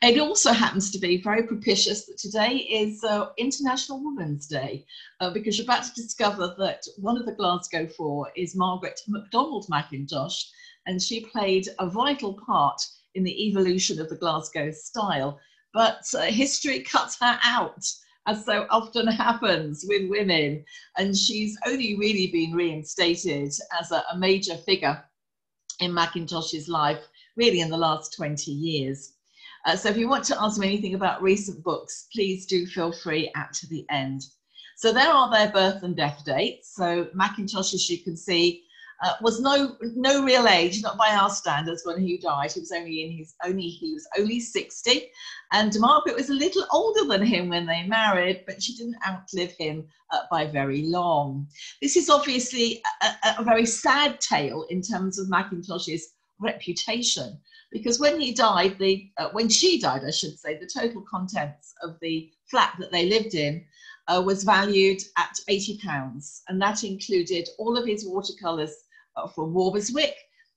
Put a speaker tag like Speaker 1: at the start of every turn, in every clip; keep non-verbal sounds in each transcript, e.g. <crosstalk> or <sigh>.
Speaker 1: It also happens to be very propitious that today is uh, International Women's Day uh, because you're about to discover that one of the Glasgow Four is Margaret MacDonald Mackintosh, and she played a vital part in the evolution of the Glasgow style. But uh, history cuts her out, as so often happens with women, and she's only really been reinstated as a, a major figure in Mackintosh's life, really in the last 20 years. Uh, so if you want to ask me anything about recent books, please do feel free at the end. So there are their birth and death dates. So Mackintosh, as you can see, uh, was no no real age, not by our standards, when he died. He was only in his only he was only sixty, and Margaret was a little older than him when they married, but she didn't outlive him uh, by very long. This is obviously a, a, very sad tale in terms of Mackintosh's reputation, because when he died, the uh, when she died, I should say, the total contents of the flat that they lived in uh, was valued at 80 pounds, and that included all of his watercolors uh, from Walberswick,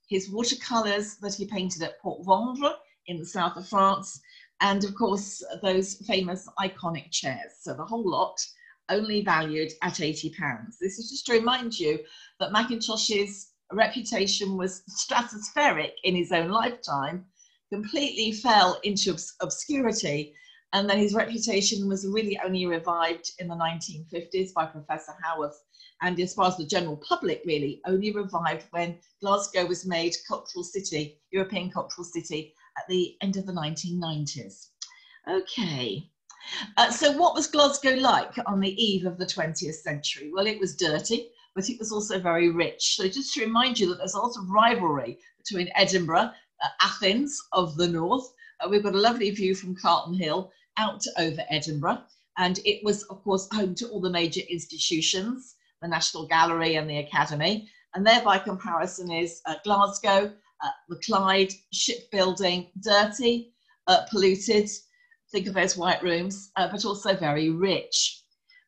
Speaker 1: his watercolors that he painted at Port-Vendres in the south of France, and of course, those famous iconic chairs. So the whole lot only valued at 80 pounds. This is just to remind you that Mackintosh's reputation was stratospheric in his own lifetime, completely fell into obs obscurity, and then his reputation was really only revived in the 1950s by Professor Howarth and as far as the general public really only revived when Glasgow was made cultural city, European cultural city at the end of the 1990s. Okay. Uh, so what was Glasgow like on the eve of the 20th century? Well, it was dirty, but it was also very rich. So just to remind you that there's a lot of rivalry between Edinburgh, uh, Athens of the north. Uh, we've got a lovely view from Calton Hill out over Edinburgh. And it was, of course, home to all the major institutions the National Gallery and the Academy. And there, by comparison, is uh, Glasgow, uh, the Clyde, shipbuilding, dirty, uh, polluted, think of those white rooms, uh, but also very rich.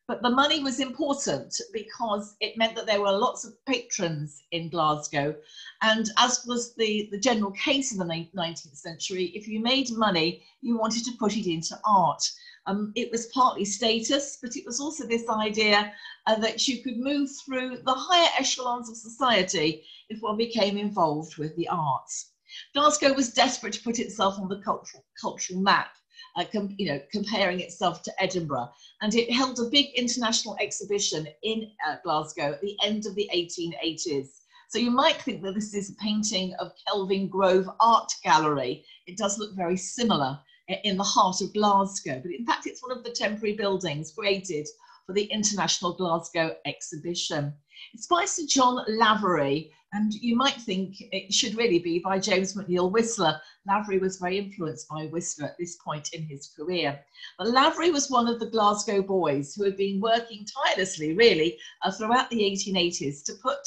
Speaker 1: But the money was important because it meant that there were lots of patrons in Glasgow. And as was the, the general case in the 19th century, if you made money, you wanted to put it into art. Um, it was partly status, but it was also this idea uh, that you could move through the higher echelons of society if one became involved with the arts. Glasgow was desperate to put itself on the cultural, cultural map, uh, you know, comparing itself to Edinburgh. And it held a big international exhibition in uh, Glasgow at the end of the 1880s. So you might think that this is a painting of Kelvingrove Art Gallery. It does look very similar in the heart of Glasgow, but in fact it's one of the temporary buildings created for the International Glasgow exhibition. It's by Sir John Lavery, and you might think it should really be by James McNeill Whistler. Lavery was very influenced by Whistler at this point in his career. But Lavery was one of the Glasgow boys who had been working tirelessly, really, uh, throughout the 1880s to put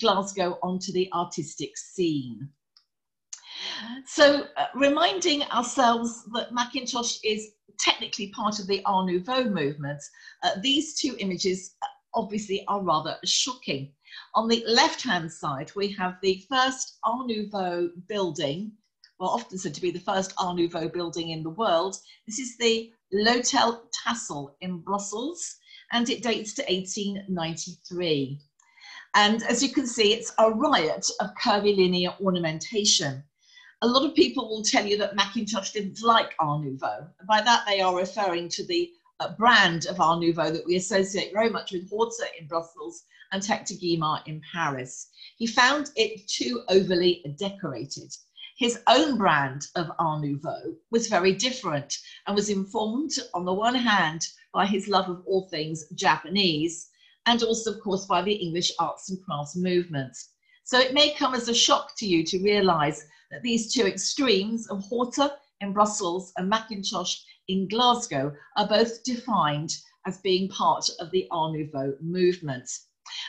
Speaker 1: Glasgow onto the artistic scene. So, uh, reminding ourselves that Mackintosh is technically part of the Art Nouveau movement, uh, these two images uh, obviously are rather shocking. On the left-hand side, we have the first Art Nouveau building, well, often said to be the first Art Nouveau building in the world. This is the L'Hotel Tassel in Brussels, and it dates to 1893. And as you can see, it's a riot of curvilinear ornamentation a lot of people will tell you that Mackintosh didn't like Art Nouveau. By that, they are referring to the brand of Art Nouveau that we associate very much with Horta in Brussels and Hector Guimard in Paris. He found it too overly decorated. His own brand of Art Nouveau was very different and was informed, on the one hand, by his love of all things Japanese, and also, of course, by the English arts and crafts movement. So it may come as a shock to you to realize that these two extremes of Horta in Brussels and Mackintosh in Glasgow are both defined as being part of the Art Nouveau movement.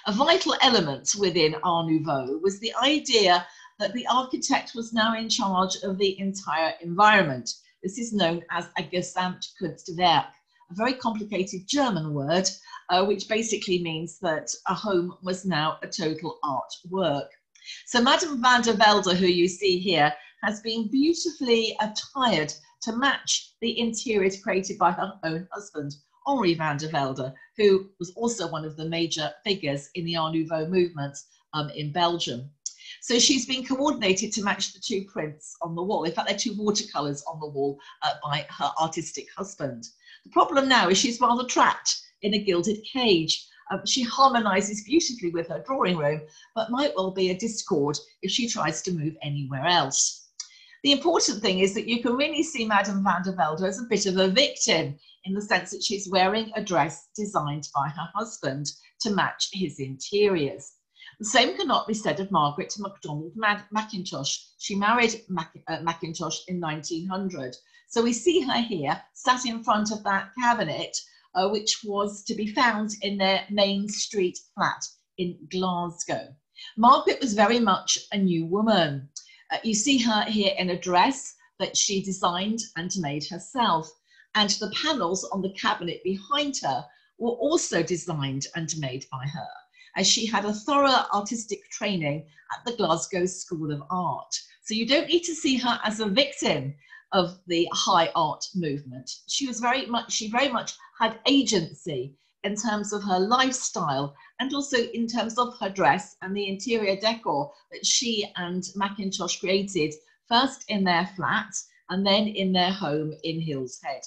Speaker 1: A vital element within Art Nouveau was the idea that the architect was now in charge of the entire environment. This is known as a Gesamtkunstwerk, a very complicated German word, uh, which basically means that a home was now a total art work. So Madame van der Velde, who you see here, has been beautifully attired to match the interiors created by her own husband, Henri van der Velde, who was also one of the major figures in the Art Nouveau movement um, in Belgium. So she's been coordinated to match the two prints on the wall. In fact, they're two watercolours on the wall uh, by her artistic husband. The problem now is she's rather trapped in a gilded cage. Um, she harmonises beautifully with her drawing room, but might well be a discord if she tries to move anywhere else. The important thing is that you can really see Madame van der Velde as a bit of a victim in the sense that she's wearing a dress designed by her husband to match his interiors. The same cannot be said of Margaret MacDonald Mackintosh. She married Mac uh, in 1900. So we see her here, sat in front of that cabinet, uh, which was to be found in their Mains Street flat in Glasgow. Margaret was very much a new woman. Uh, you see her here in a dress that she designed and made herself. And the panels on the cabinet behind her were also designed and made by her as she had a thorough artistic training at the Glasgow School of Art. So you don't need to see her as a victim of the high art movement. She was very much, she very much had agency in terms of her lifestyle and also in terms of her dress and the interior decor that she and Mackintosh created first in their flat and then in their home in Hillhead.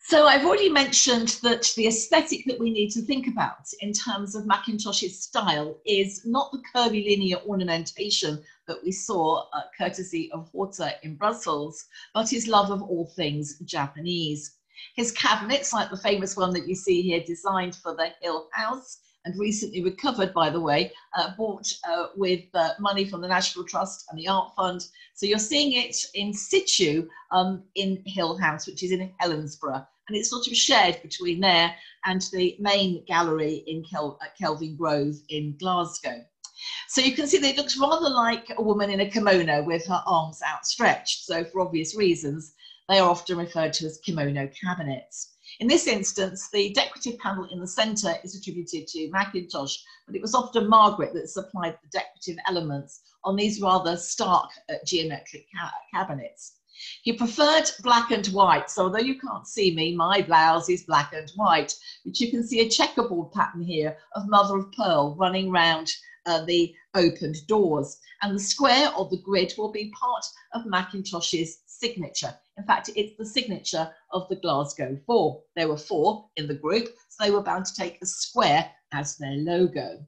Speaker 1: So I've already mentioned that the aesthetic that we need to think about in terms of Mackintosh's style is not the curvilinear ornamentation that we saw uh, courtesy of Horta in Brussels, but his love of all things Japanese. His cabinets, like the famous one that you see here, designed for the Hill House, and recently recovered, by the way, uh, bought uh, with uh, money from the National Trust and the Art Fund. So you're seeing it in situ um, in Hill House, which is in Helensburgh and it's sort of shared between there and the main gallery in Kel at Kelvingrove in Glasgow. So you can see that it looks rather like a woman in a kimono with her arms outstretched. So for obvious reasons, they are often referred to as kimono cabinets. In this instance, the decorative panel in the centre is attributed to Mackintosh, but it was often Margaret that supplied the decorative elements on these rather stark uh, geometric ca cabinets. He preferred black and white. So although you can't see me, my blouse is black and white, but you can see a checkerboard pattern here of mother of pearl running round uh, the opened doors. And the square or the grid will be part of Mackintosh's signature. In fact, it's the signature of the Glasgow Four. There were four in the group, so they were bound to take a square as their logo.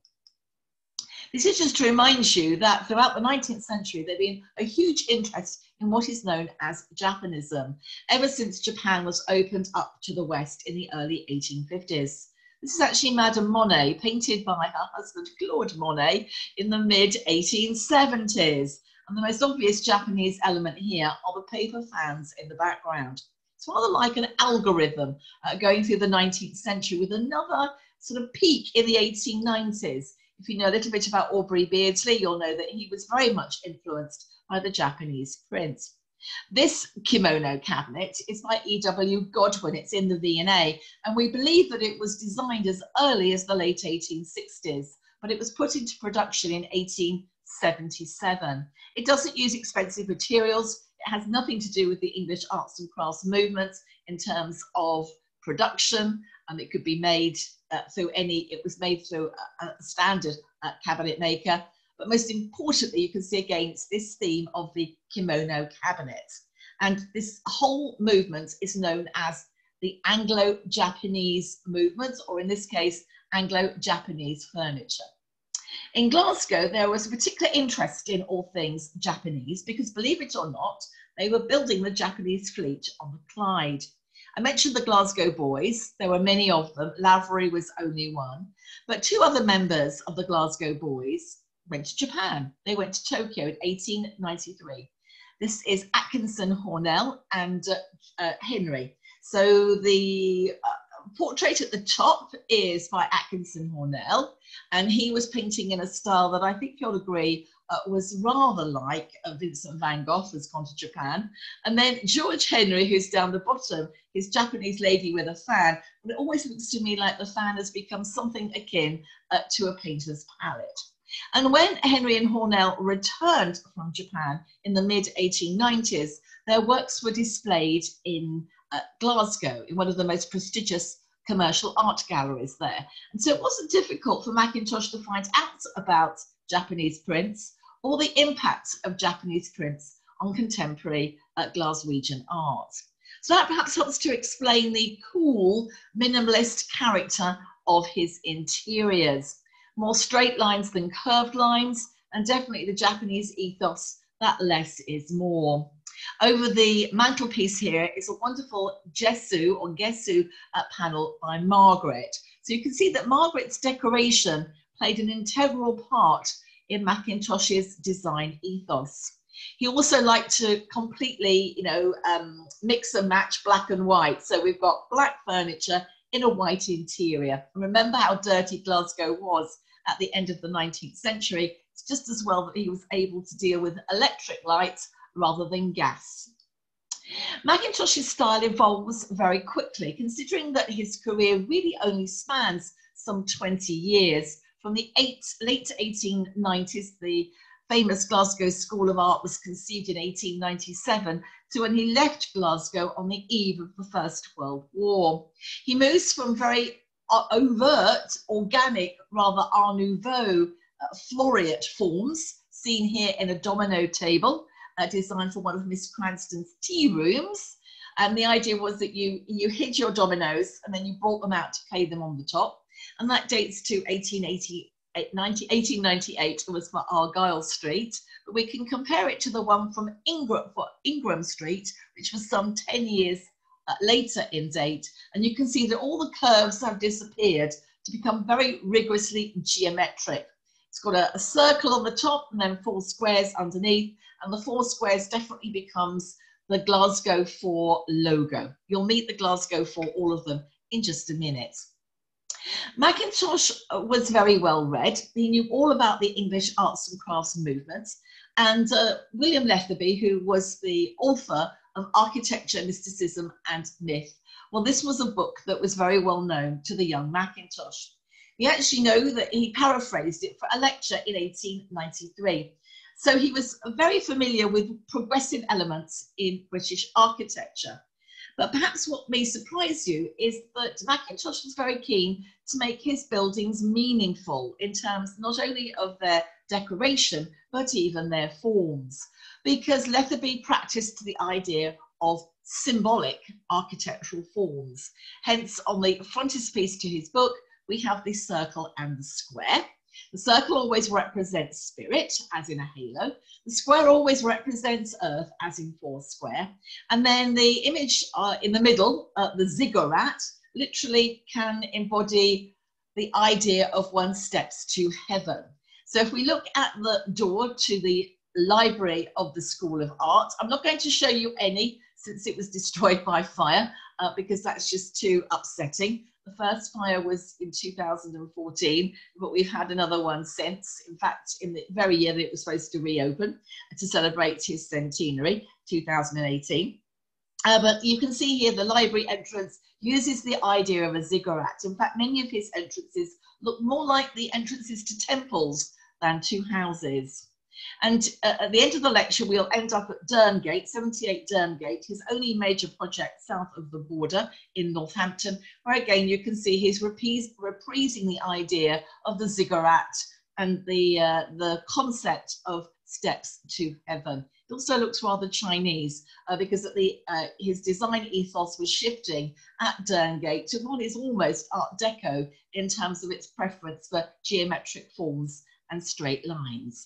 Speaker 1: This is just to remind you that throughout the 19th century, there's been a huge interest in what is known as Japanism, ever since Japan was opened up to the West in the early 1850s. This is actually Madame Monet, painted by her husband Claude Monet in the mid 1870s. And the most obvious Japanese element here are the paper fans in the background. It's rather like an algorithm uh, going through the 19th century with another sort of peak in the 1890s if you know a little bit about Aubrey Beardsley, you'll know that he was very much influenced by the Japanese prints. This kimono cabinet is by E.W. Godwin. It's in the V&A, and we believe that it was designed as early as the late 1860s, but it was put into production in 1877. It doesn't use expensive materials. It has nothing to do with the English arts and crafts movement in terms of production, and it could be made uh, through any, it was made through a, a standard uh, cabinet maker. But most importantly, you can see against this theme of the kimono cabinet. And this whole movement is known as the Anglo-Japanese movement, or in this case, Anglo-Japanese furniture. In Glasgow, there was a particular interest in all things Japanese because, believe it or not, they were building the Japanese fleet on the Clyde. I mentioned the Glasgow Boys. There were many of them. Lavery was only one. But two other members of the Glasgow Boys went to Japan. They went to Tokyo in 1893. This is Atkinson Hornel and uh, uh, Henry. So the uh, portrait at the top is by Atkinson Hornel, and he was painting in a style that I think you'll agree uh, was rather like uh, Vincent van Gogh has gone to Japan. And then George Henry, who's down the bottom, his Japanese lady with a fan. And it always looks to me like the fan has become something akin uh, to a painter's palette. And when Henry and Hornel returned from Japan in the mid 1890s, their works were displayed in uh, Glasgow, in one of the most prestigious commercial art galleries there. And so it wasn't difficult for Mackintosh to find out about Japanese prints or the impact of Japanese prints on contemporary uh, Glaswegian art. So that perhaps helps to explain the cool, minimalist character of his interiors. More straight lines than curved lines, and definitely the Japanese ethos that less is more. Over the mantelpiece here is a wonderful gesso or gesso uh, panel by Margaret. So you can see that Margaret's decoration played an integral part in Mackintosh's design ethos. He also liked to completely, you know, um, mix and match black and white. So we've got black furniture in a white interior. Remember how dirty Glasgow was at the end of the 19th century. It's just as well that he was able to deal with electric lights rather than gas. Mackintosh's style evolves very quickly, considering that his career really only spans some 20 years. From the eight, late 1890s, the famous Glasgow School of Art was conceived in 1897 to when he left Glasgow on the eve of the First World War. He moves from very uh, overt, organic, rather Art Nouveau uh, forms, seen here in a domino table, uh, designed for one of Miss Cranston's tea rooms. And the idea was that you, you hid your dominoes and then you brought them out to play them on the top. And that dates to 1880, 1898, it was for Argyle Street. But we can compare it to the one from Ingram, Ingram Street, which was some 10 years uh, later in date. And you can see that all the curves have disappeared to become very rigorously geometric. It's got a, a circle on the top and then four squares underneath and the four squares definitely becomes the Glasgow 4 logo. You'll meet the Glasgow 4, all of them, in just a minute. Mackintosh uh, was very well read. He knew all about the English arts and crafts movements. And uh, William Lethaby, who was the author of Architecture, Mysticism and Myth, well, this was a book that was very well known to the young Mackintosh. We actually know that he paraphrased it for a lecture in 1893. So he was very familiar with progressive elements in British architecture. But perhaps what may surprise you is that Mackintosh was very keen to make his buildings meaningful in terms not only of their decoration, but even their forms. Because Lethaby practiced the idea of symbolic architectural forms. Hence, on the frontispiece to his book, we have the circle and the square. The circle always represents spirit, as in a halo. The square always represents earth, as in four square. And then the image uh, in the middle, uh, the ziggurat, literally can embody the idea of one steps to heaven. So if we look at the door to the library of the School of Art, I'm not going to show you any since it was <laughs> destroyed by fire uh, because that's just too upsetting. The first fire was in 2014, but we've had another one since. In fact, in the very year that it was supposed to reopen to celebrate his centenary, 2018. Uh, but you can see here the library entrance uses the idea of a ziggurat. In fact, many of his entrances look more like the entrances to temples than to houses. And uh, at the end of the lecture, we'll end up at Derngate, 78 Derngate, his only major project south of the border in Northampton, where again you can see he's reprising the idea of the ziggurat and the, uh, the concept of steps to heaven. It also looks rather Chinese uh, because the, uh, his design ethos was shifting at Derngate to what is almost Art Deco in terms of its preference for geometric forms and straight lines.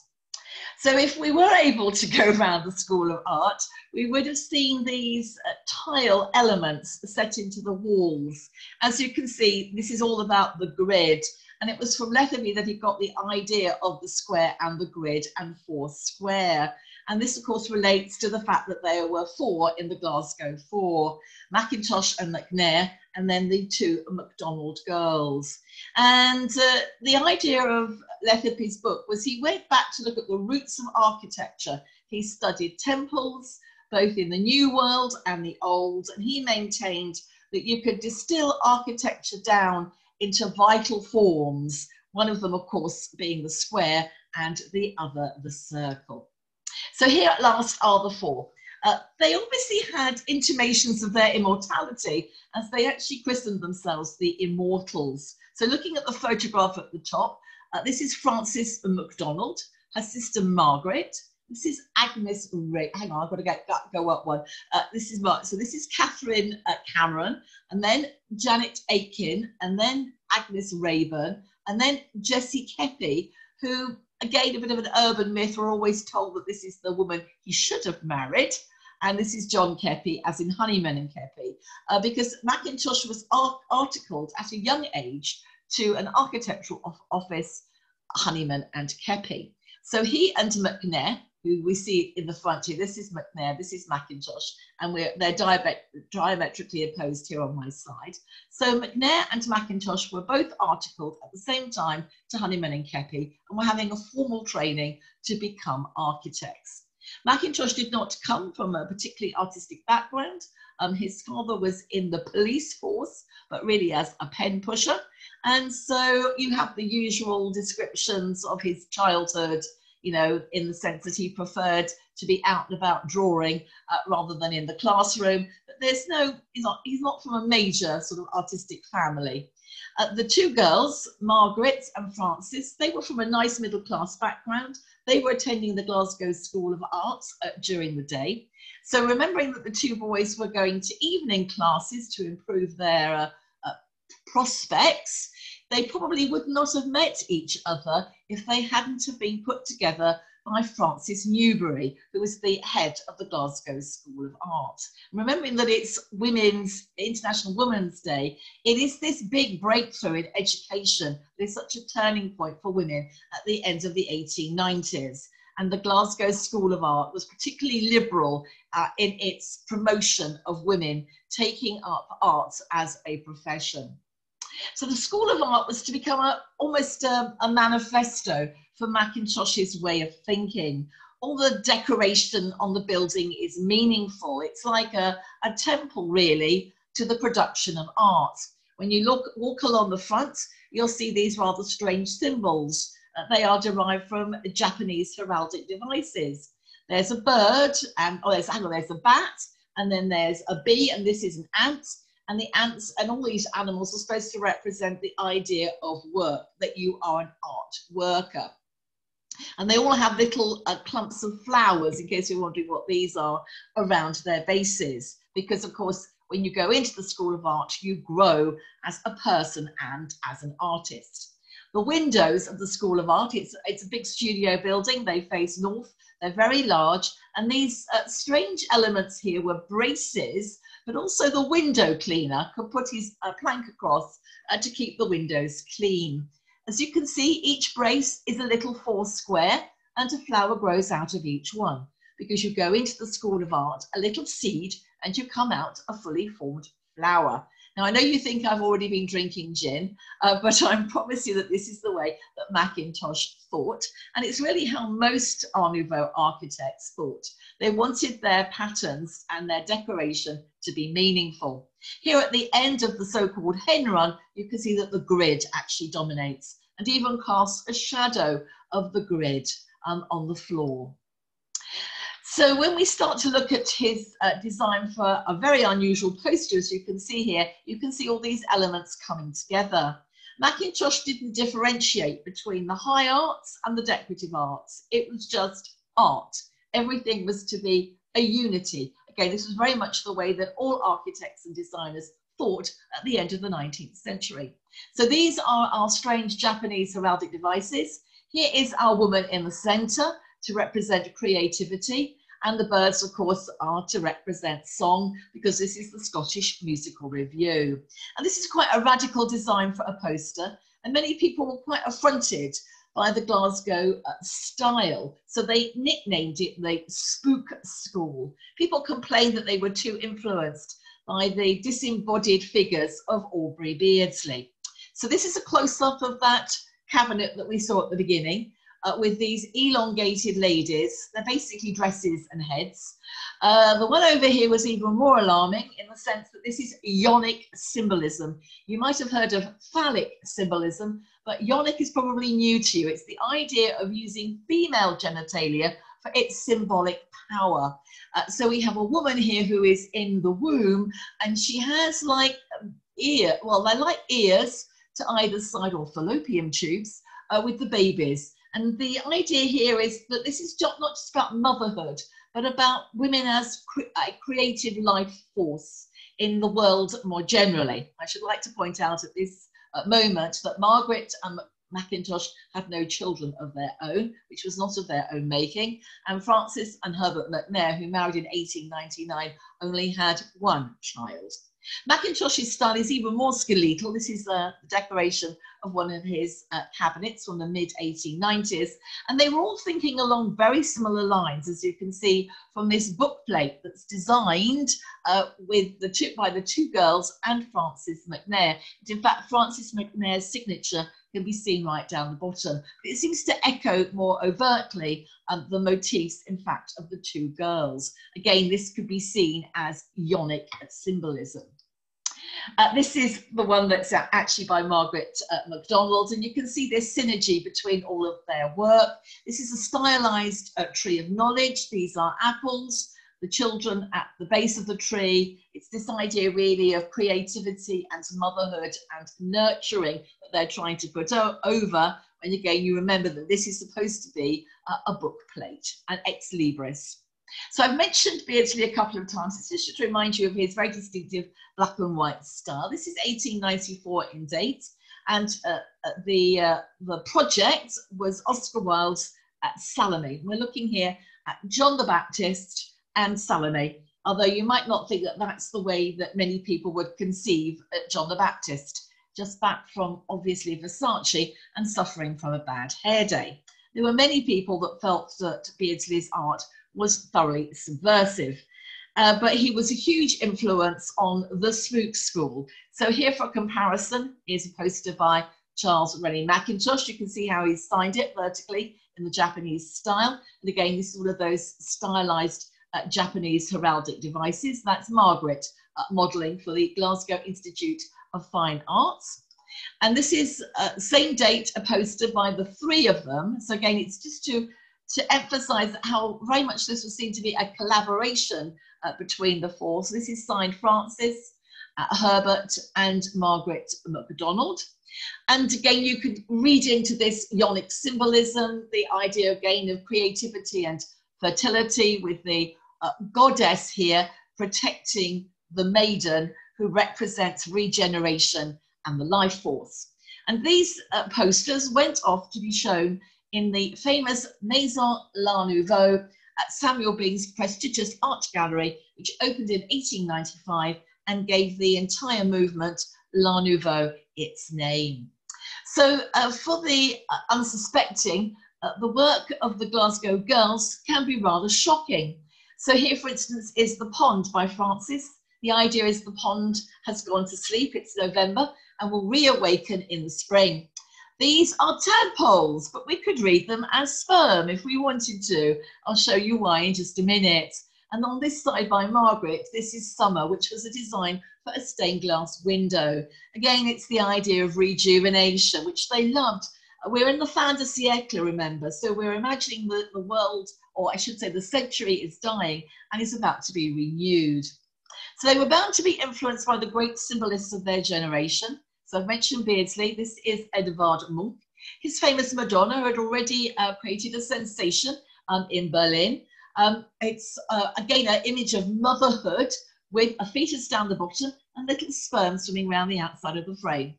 Speaker 1: So if we were able to go around the School of Art, we would have seen these uh, tile elements set into the walls. As you can see, this is all about the grid. And it was from Lethaby that he got the idea of the square and the grid and four square. And this, of course, relates to the fact that there were four in the Glasgow Four, Mackintosh and McNair, and then the two MacDonald girls. And uh, the idea of Lethaby's book was he went back to look at the roots of architecture. He studied temples, both in the New World and the Old, and he maintained that you could distill architecture down into vital forms, one of them, of course, being the square and the other the circle. So here at last are the four. Uh, they obviously had intimations of their immortality as they actually christened themselves the Immortals. So looking at the photograph at the top, uh, this is Frances MacDonald, her sister Margaret. This is Agnes Ray. Hang on, I've got to get, go up one. Uh, this is Mark. So this is Catherine uh, Cameron, and then Janet Aitken, and then Agnes Raeburn, and then Jessie Keppie, who, again, a bit of an urban myth, we're always told that this is the woman he should have married. And this is John Keppie, as in Honeyman and Keppie, uh, because Mackintosh was articled at a young age to an architectural office, Honeyman and Keppie. So he and McNair, who we see in the front here, this is McNair, this is Mackintosh, and we're, they're diametrically opposed here on my side. So McNair and Mackintosh were both articled at the same time to Honeyman and Keppie, and were having a formal training to become architects. Mackintosh did not come from a particularly artistic background. Um, his father was in the police force, but really as a pen pusher. And so you have the usual descriptions of his childhood, you know, in the sense that he preferred to be out and about drawing uh, rather than in the classroom. But there's no, he's not, he's not from a major sort of artistic family. Uh, the two girls, Margaret and Frances, they were from a nice middle class background. They were attending the Glasgow School of Arts uh, during the day. So remembering that the two boys were going to evening classes to improve their uh, uh, prospects, they probably would not have met each other if they hadn't have been put together by Francis Newbery, who was the head of the Glasgow School of Art. Remembering that it's Women's International Women's Day, it is this big breakthrough in education that is such a turning point for women at the end of the 1890s. And the Glasgow School of Art was particularly liberal uh, in its promotion of women taking up arts as a profession. So the School of Art was to become a, almost a, a manifesto for Mackintosh's way of thinking. All the decoration on the building is meaningful. It's like a, a temple, really, to the production of art. When you look, walk along the front, you'll see these rather strange symbols. Uh, they are derived from Japanese heraldic devices. There's a bird, and oh, there's, on, there's a bat, and then there's a bee, and this is an ant. And the ants and all these animals are supposed to represent the idea of work, that you are an art worker. And they all have little uh, clumps of flowers, in case you're wondering what these are, around their bases. Because, of course, when you go into the School of Art, you grow as a person and as an artist. The windows of the School of Art, it's, it's a big studio building, they face north, they're very large, and these uh, strange elements here were braces, but also the window cleaner could put his uh, plank across uh, to keep the windows clean. As you can see, each brace is a little four square and a flower grows out of each one because you go into the School of Art, a little seed, and you come out a fully formed flower. Now, I know you think I've already been drinking gin, uh, but I <laughs> promise you that this is the way that Mackintosh thought. And it's really how most Art Nouveau architects thought. They wanted their patterns and their decoration to be meaningful. Here at the end of the so-called hen run, you can see that the grid actually dominates and even casts a shadow of the grid um, on the floor. So when we start to look at his uh, design for a very unusual poster, as you can see here, you can see all these elements coming together. Mackintosh didn't differentiate between the high arts and the decorative arts. It was just art. Everything was to be a unity. Again, this was very much the way that all architects and designers thought at the end of the 19th century. So these are our strange Japanese heraldic devices. Here is our woman in the center to represent creativity. And the birds, of course, are to represent song because this is the Scottish Musical Review. And this is quite a radical design for a poster. And many people were quite affronted by the Glasgow uh, style. So they nicknamed it the Spook School. People complained that they were too influenced by the disembodied figures of Aubrey Beardsley. So this is a close-up of that cabinet that we saw at the beginning uh, with these elongated ladies. They're basically dresses and heads. Uh, the one over here was even more alarming in the sense that this is yonic symbolism. You might have heard of phallic symbolism, but yonic is probably new to you. It's the idea of using female genitalia for its symbolic power. Uh, so we have a woman here who is in the womb and she has like ear, well, they're like ears to either side or fallopian tubes uh, with the babies. And the idea here is that this is not just about motherhood, but about women as cre a creative life force in the world more generally. I should like to point out at this moment that Margaret and Mackintosh had no children of their own, which was not of their own making, and Frances and Herbert McNair, who married in 1899, only had one child. Mackintosh's style is even more skeletal. This is uh, the decoration of one of his uh, cabinets from the mid 1890s. And they were all thinking along very similar lines, as you can see from this book plate that's designed uh, with the two, by the two girls and Frances McNair. In fact, Frances McNair's signature can be seen right down the bottom. But it seems to echo more overtly um, the motifs, in fact, of the two girls. Again, this could be seen as yonic symbolism. Uh, this is the one that's actually by Margaret uh, MacDonald, and you can see this synergy between all of their work. This is a stylized uh, tree of knowledge. These are apples, the children at the base of the tree. It's this idea really of creativity and motherhood and nurturing that they're trying to put over. And again, you remember that this is supposed to be a, a book plate, an ex libris. So I've mentioned Beardsley a couple of times. It's just to remind you of his very distinctive black and white style. This is 1894 in date, and uh, uh, the, uh, the project was Oscar Wilde's at Salome. We're looking here at John the Baptist and Salome, although you might not think that that's the way that many people would conceive John the Baptist, just back from obviously Versace and suffering from a bad hair day. There were many people that felt that Beardsley's art was thoroughly subversive. Uh, but he was a huge influence on the Spook School. So here for comparison is a poster by Charles Rennie Mackintosh. You can see how he's signed it vertically in the Japanese style. And again, this is one of those stylized uh, Japanese heraldic devices. That's Margaret uh, modeling for the Glasgow Institute of Fine Arts. And this is uh, same date, a poster by the three of them. So again, it's just to to emphasize how very much this was seen to be a collaboration uh, between the four. So this is signed Frances, uh, Herbert and Margaret MacDonald. And again, you could read into this yonic symbolism, the idea again of creativity and fertility with the goddess here protecting the maiden who represents regeneration and the life force. And these uh, posters went off to be shown in the famous Maison L'Art Nouveau at Samuel Bing's prestigious art gallery, which opened in 1895 and gave the entire movement L'Art Nouveau its name. So uh, for the uh, unsuspecting, uh, the work of the Glasgow girls can be rather shocking. So here, for instance, is The Pond by Frances. The idea is the pond has gone to sleep, it's November, and will reawaken in the spring. These are tadpoles, but we could read them as sperm if we wanted to. I'll show you why in just a minute. And on this side by Margaret, this is Summer, which was a design for a stained glass window. Again, it's the idea of rejuvenation, which they loved. We're in the fin de siècle, remember, so we're imagining that the world, or I should say the century is dying and is about to be renewed. So they were bound to be influenced by the great symbolists of their generation. So I've mentioned Beardsley. This is Edvard Munch. His famous Madonna had already uh, created a sensation um, in Berlin. Um, it's uh, again an image of motherhood with a fetus down the bottom and little sperm swimming around the outside of the frame.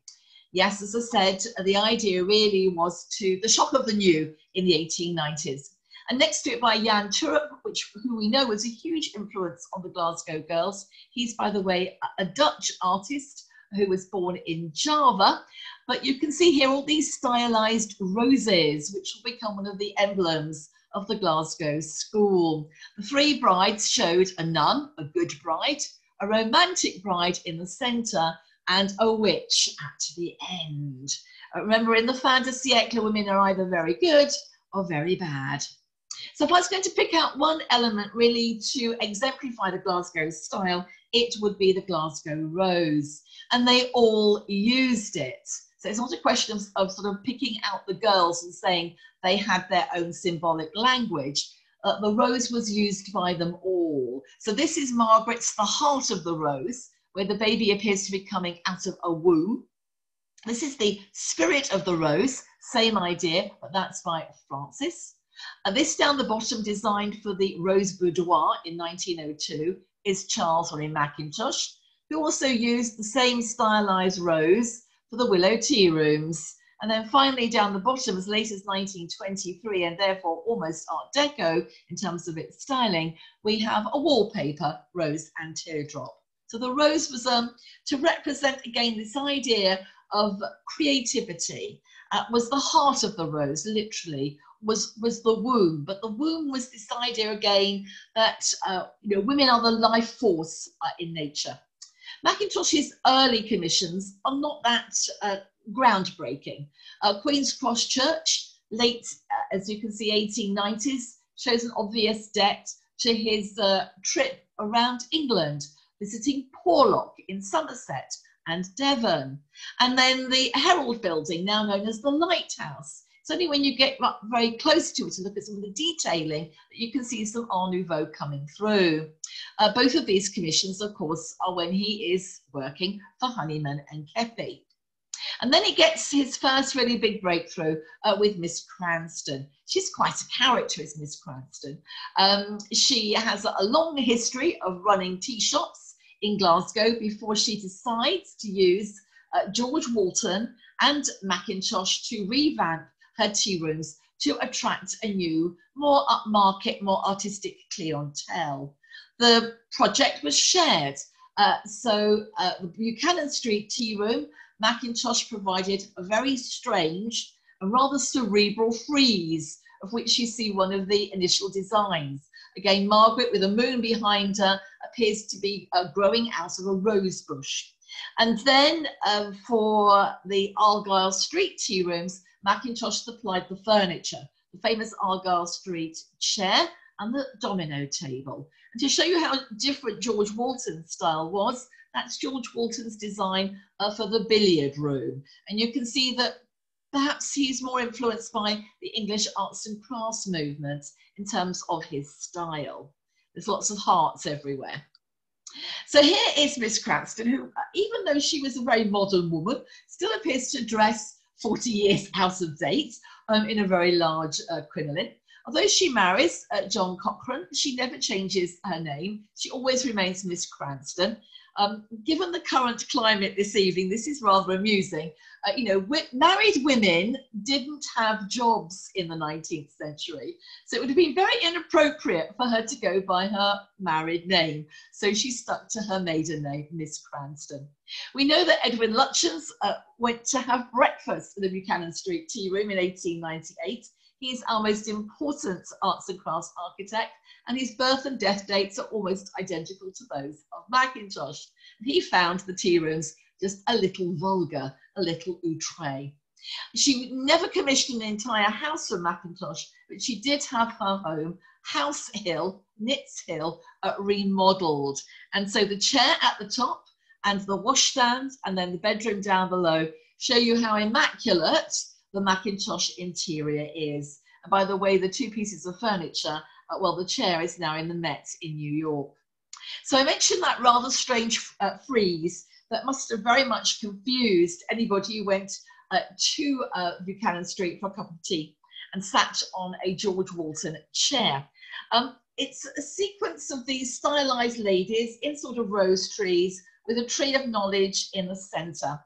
Speaker 1: Yes, as I said, the idea really was to the shock of the new in the 1890s. And next to it by Jan Toorop, which who we know was a huge influence on the Glasgow girls. He's, by the way, a Dutch artist who was born in Java. But you can see here all these stylized roses, which will become one of the emblems of the Glasgow school. The three brides showed a nun, a good bride, a romantic bride in the centre, and a witch at the end. Uh, remember, in the fantasy, de women are either very good or very bad. So if I was going to pick out one element really to exemplify the Glasgow style, it would be the Glasgow rose. And they all used it. So it's not a question of, of sort of picking out the girls and saying they had their own symbolic language. uh, the rose was used by them all. So this is Margaret's The Heart of the Rose, where the baby appears to be coming out of a womb. This is the Spirit of the Rose, same idea, but that's by Frances. And this down the bottom, designed for the Rose Boudoir in 1902, is Charles Rennie Mackintosh, who also used the same stylized rose for the Willow Tea Rooms. And then finally, down the bottom, as late as 1923, and therefore almost Art Deco in terms of its styling, we have a wallpaper rose and teardrop. So the rose was um, to represent again this idea of creativity, uh, was the heart of the rose, literally, was was the womb. But the womb was this idea again that uh, you know women are the life force uh, in nature. Mackintosh's early commissions are not that uh, groundbreaking. Uh, Queen's Cross Church, late, uh, as you can see, 1890s, shows an obvious debt to his trip around England, visiting Porlock in Somerset and Devon. And then the Herald Building, now known as the Lighthouse. It's only when you get very close to it and look at some of the detailing that you can see some Art Nouveau coming through. Uh, both of these commissions, of course, are when he is working for Honeyman and Keppie. And then he gets his first really big breakthrough uh, with Miss Cranston. She's quite a character, is Miss Cranston. Um, she has a long history of running tea shops in Glasgow before she decides to use uh, George Walton and Mackintosh to revamp her tea rooms to attract a new, more upmarket, more artistic clientele. The project was shared. Uh, so uh, the Buchanan Street Tea Room Mackintosh provided a very strange and rather cerebral frieze, of which you see one of the initial designs. Again, Margaret, with a moon behind her, appears to be uh, growing out of a rose bush. And then uh, for the Argyle Street tea rooms, Mackintosh supplied the furniture, the famous Argyle Street chair and the domino table. And to show you how different George Walton's style was, that's George Walton's design uh, for the billiard room. And you can see that perhaps he's more influenced by the English arts and crafts movement in terms of his style. There's lots of hearts everywhere. So here is Miss Cranston, who, uh, even though she was a very modern woman, still appears to dress 40 years out of date um, in a very large uh, crinoline. Although she marries uh, John Cochrane, she never changes her name. She always remains Miss Cranston. Um, given the current climate this evening, this is rather amusing. Uh, you know, married women didn't have jobs in the 19th century, so it would have been very inappropriate for her to go by her married name. So she stuck to her maiden name, Miss Cranston. We know that Edwin Lutyens uh, went to have breakfast in the Buchanan Street Tea Room in 1898. He's our most important arts and crafts architect and his birth and death dates are almost identical to those of Mackintosh. He found the tea rooms just a little vulgar, a little outre. She never commissioned an entire house for Mackintosh, but she did have her home, House Hill, Nitshill, uh, remodeled. And so the chair at the top and the washstand and then the bedroom down below show you how immaculate the Mackintosh interior is. And by the way, the two pieces of furniture uh, well, the chair is now in the Met in New York. So I mentioned that rather strange uh, frieze that must have very much confused anybody who went uh, to uh, Buchanan Street for a cup of tea and sat on a George Walton chair. Um, it's a sequence of these stylized ladies in sort of rose trees with a tree of knowledge in the center.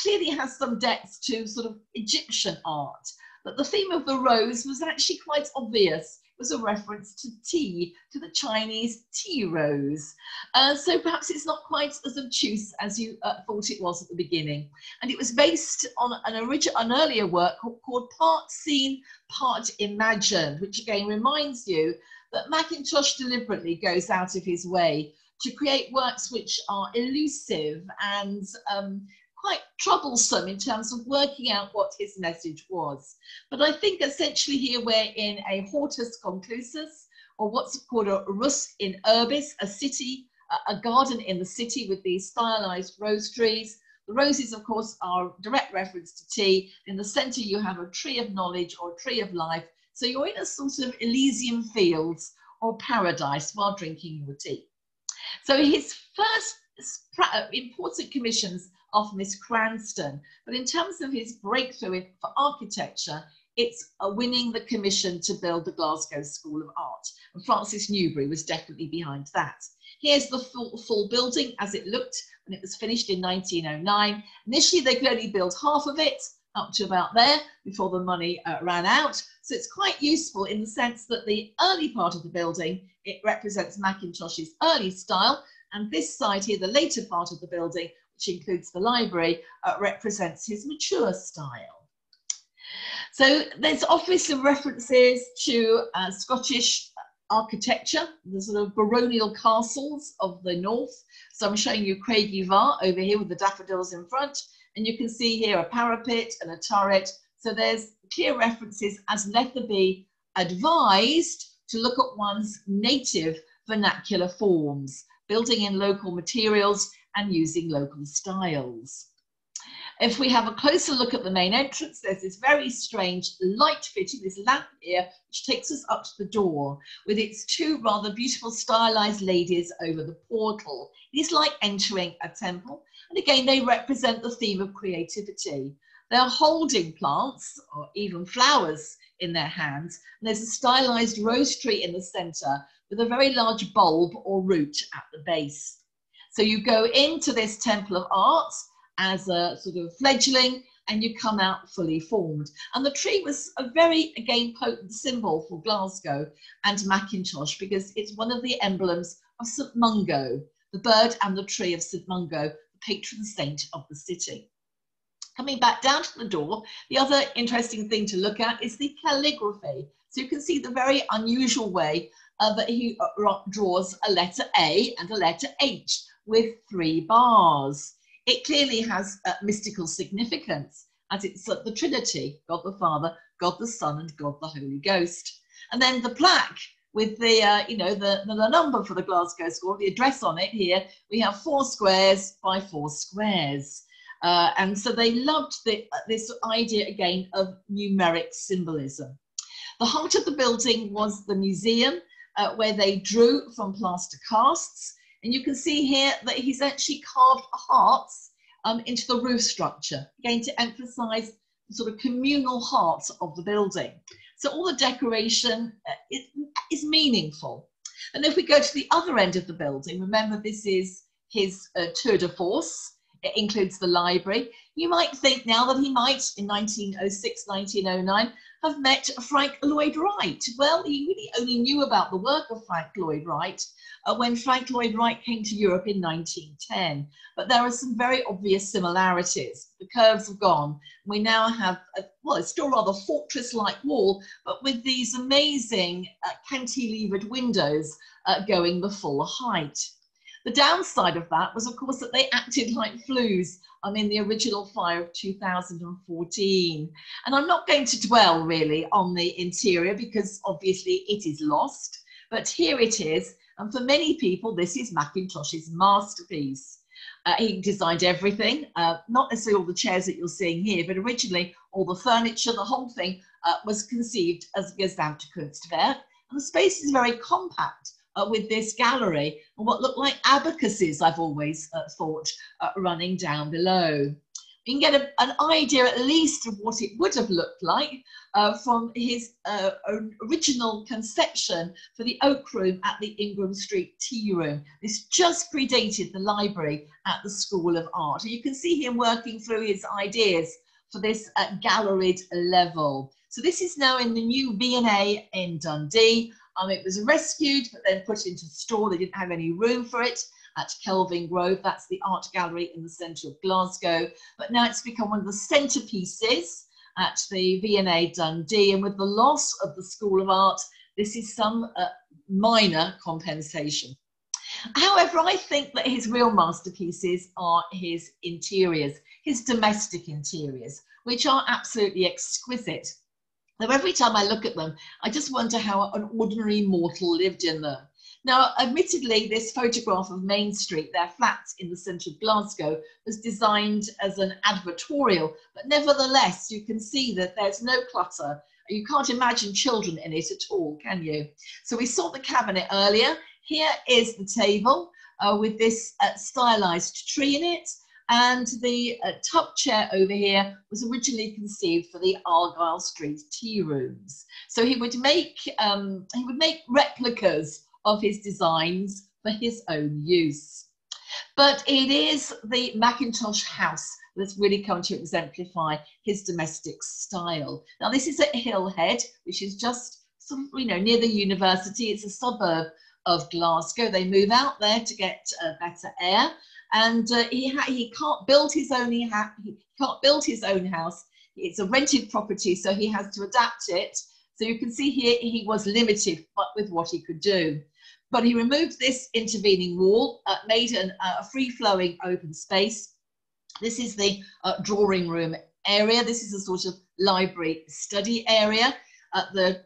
Speaker 1: Clearly has some depth to sort of Egyptian art, but the theme of the rose was actually quite obvious It was a reference to tea, to the Chinese tea rose. Uh, so perhaps it's not quite as obtuse as you uh, thought it was at the beginning. And it was based on an, original, an earlier work called Part Seen, Part Imagined, which again reminds you that Mackintosh deliberately goes out of his way to create works which are elusive and um, quite troublesome in terms of working out what his message was. But I think essentially here we're in a hortus conclusus, or what's called a rus in urbis, a city, a garden in the city with these stylized rose trees. The roses, of course, are direct reference to tea. In the center, you have a tree of knowledge or tree of life So you're in a sort of Elysian fields or paradise while drinking your tea. So his first uh, important commissions from Miss Cranston, but in terms of his breakthrough for architecture, it's winning the commission to build the Glasgow School of Art. And Francis Newbery was definitely behind that. Here's the full, full building as it looked when it was finished in 1909. Initially, they could only build half of it, up to about there, before the money uh, ran out. So it's quite useful in the sense that the early part of the building, it represents Mackintosh's early style, and this side here, the later part of the building, which includes the library, uh, represents his mature style. So there's obviously references to uh, Scottish architecture, the sort of baronial castles of the north. So I'm showing you Craigievar over here with the daffodils in front. And you can see here a parapet and a turret. So there's clear references as Lethaby advised to look at one's native vernacular forms, building in local materials and using local styles. If we have a closer look at the main entrance, there's this very strange light fitting, this lamp here, which takes us up to the door with its two rather beautiful stylized ladies over the portal. It is like entering a temple. And again, they represent the theme of creativity. They're holding plants or even flowers in their hands. And there's a stylized rose tree in the center with a very large bulb or root at the base. So you go into this temple of arts as a sort of fledgling and you come out fully formed. And the tree was a very, again, potent symbol for Glasgow and Mackintosh because it's one of the emblems of St Mungo, the bird and the tree of St Mungo, the patron saint of the city. Coming back down to the door, the other interesting thing to look at is the calligraphy. So you can see the very unusual way uh, that he uh, draws a letter A and a letter H with three bars it clearly has uh, mystical significance as it's the Trinity, God the Father, God the Son, and God the Holy Ghost. And then the plaque with the, uh, you know, the, the, the, number for the Glasgow School, the address on it here, we have four squares by four squares. Uh, and so they loved the, uh, this idea again of numeric symbolism. The heart of the building was the museum uh, where they drew from plaster casts and you can see here that he's actually carved hearts um, into the roof structure, again to emphasize the sort of communal heart of the building. So all the decoration uh, is, is meaningful. And if we go to the other end of the building, remember this is his uh, tour de force. It includes the library. You might think now that he might, in 1906, 1909, have met Frank Lloyd Wright. Well, he really only knew about the work of Frank Lloyd Wright uh, when Frank Lloyd Wright came to Europe in 1910. But there are some very obvious similarities. The curves have gone. We now have, a, well, it's still rather fortress-like wall, but with these amazing uh, cantilevered windows uh, going the full height. The downside of that was, of course, that they acted like flues um, in the original fire of 2014. And I'm not going to dwell really on the interior because obviously it is lost, but here it is. And for many people, this is Mackintosh's masterpiece. Uh, he designed everything, uh, not necessarily all the chairs that you're seeing here, but originally all the furniture, the whole thing uh, was conceived as Gesamte Kunstwerk. And the space is very compact uh, with this gallery and what look like abacuses, I've always uh, thought, uh, running down below you can get a, an idea at least of what it would have looked like uh, from his uh, original conception for the Oak Room at the Ingram Street Tea Room. This just predated the library at the School of Art. And you can see him working through his ideas for this uh, galleried level. So this is now in the new V&A in Dundee. Um, it was rescued, but then put into store. They didn't have any room for it at Kelvingrove. That's the art gallery in the centre of Glasgow. But now it's become one of the centrepieces at the V&A Dundee. And with the loss of the School of Art, this is some uh, minor compensation. However, I think that his real masterpieces are his interiors, his domestic interiors, which are absolutely exquisite. Though every time I look at them, I just wonder how an ordinary mortal lived in them. Now, admittedly, this photograph of Mains Street, their flat in the centre of Glasgow, was designed as an advertorial, but nevertheless, you can see that there's no clutter You can't imagine children in it at all, can you? So we saw the cabinet earlier. Here is the table uh, with this uh, stylized tree in it. And the uh, top chair over here was originally conceived for the Argyle Street tea rooms. So he would make um, he would make replicas of his designs for his own use. But it is the Mackintosh house that's really come to exemplify his domestic style. Now, this is at Hillhead, which is just of, you know, near the university. It's a suburb of Glasgow. They move out there to get uh, better air, and uh, he he can't build his own he, he can't build his own house. It's a rented property, so he has to adapt it. So you can see here he was limited, with what he could do. But he removed this intervening wall, uh, made uh, a free-flowing open space. This is the uh, drawing room area. This is a sort of library study area. Uh, the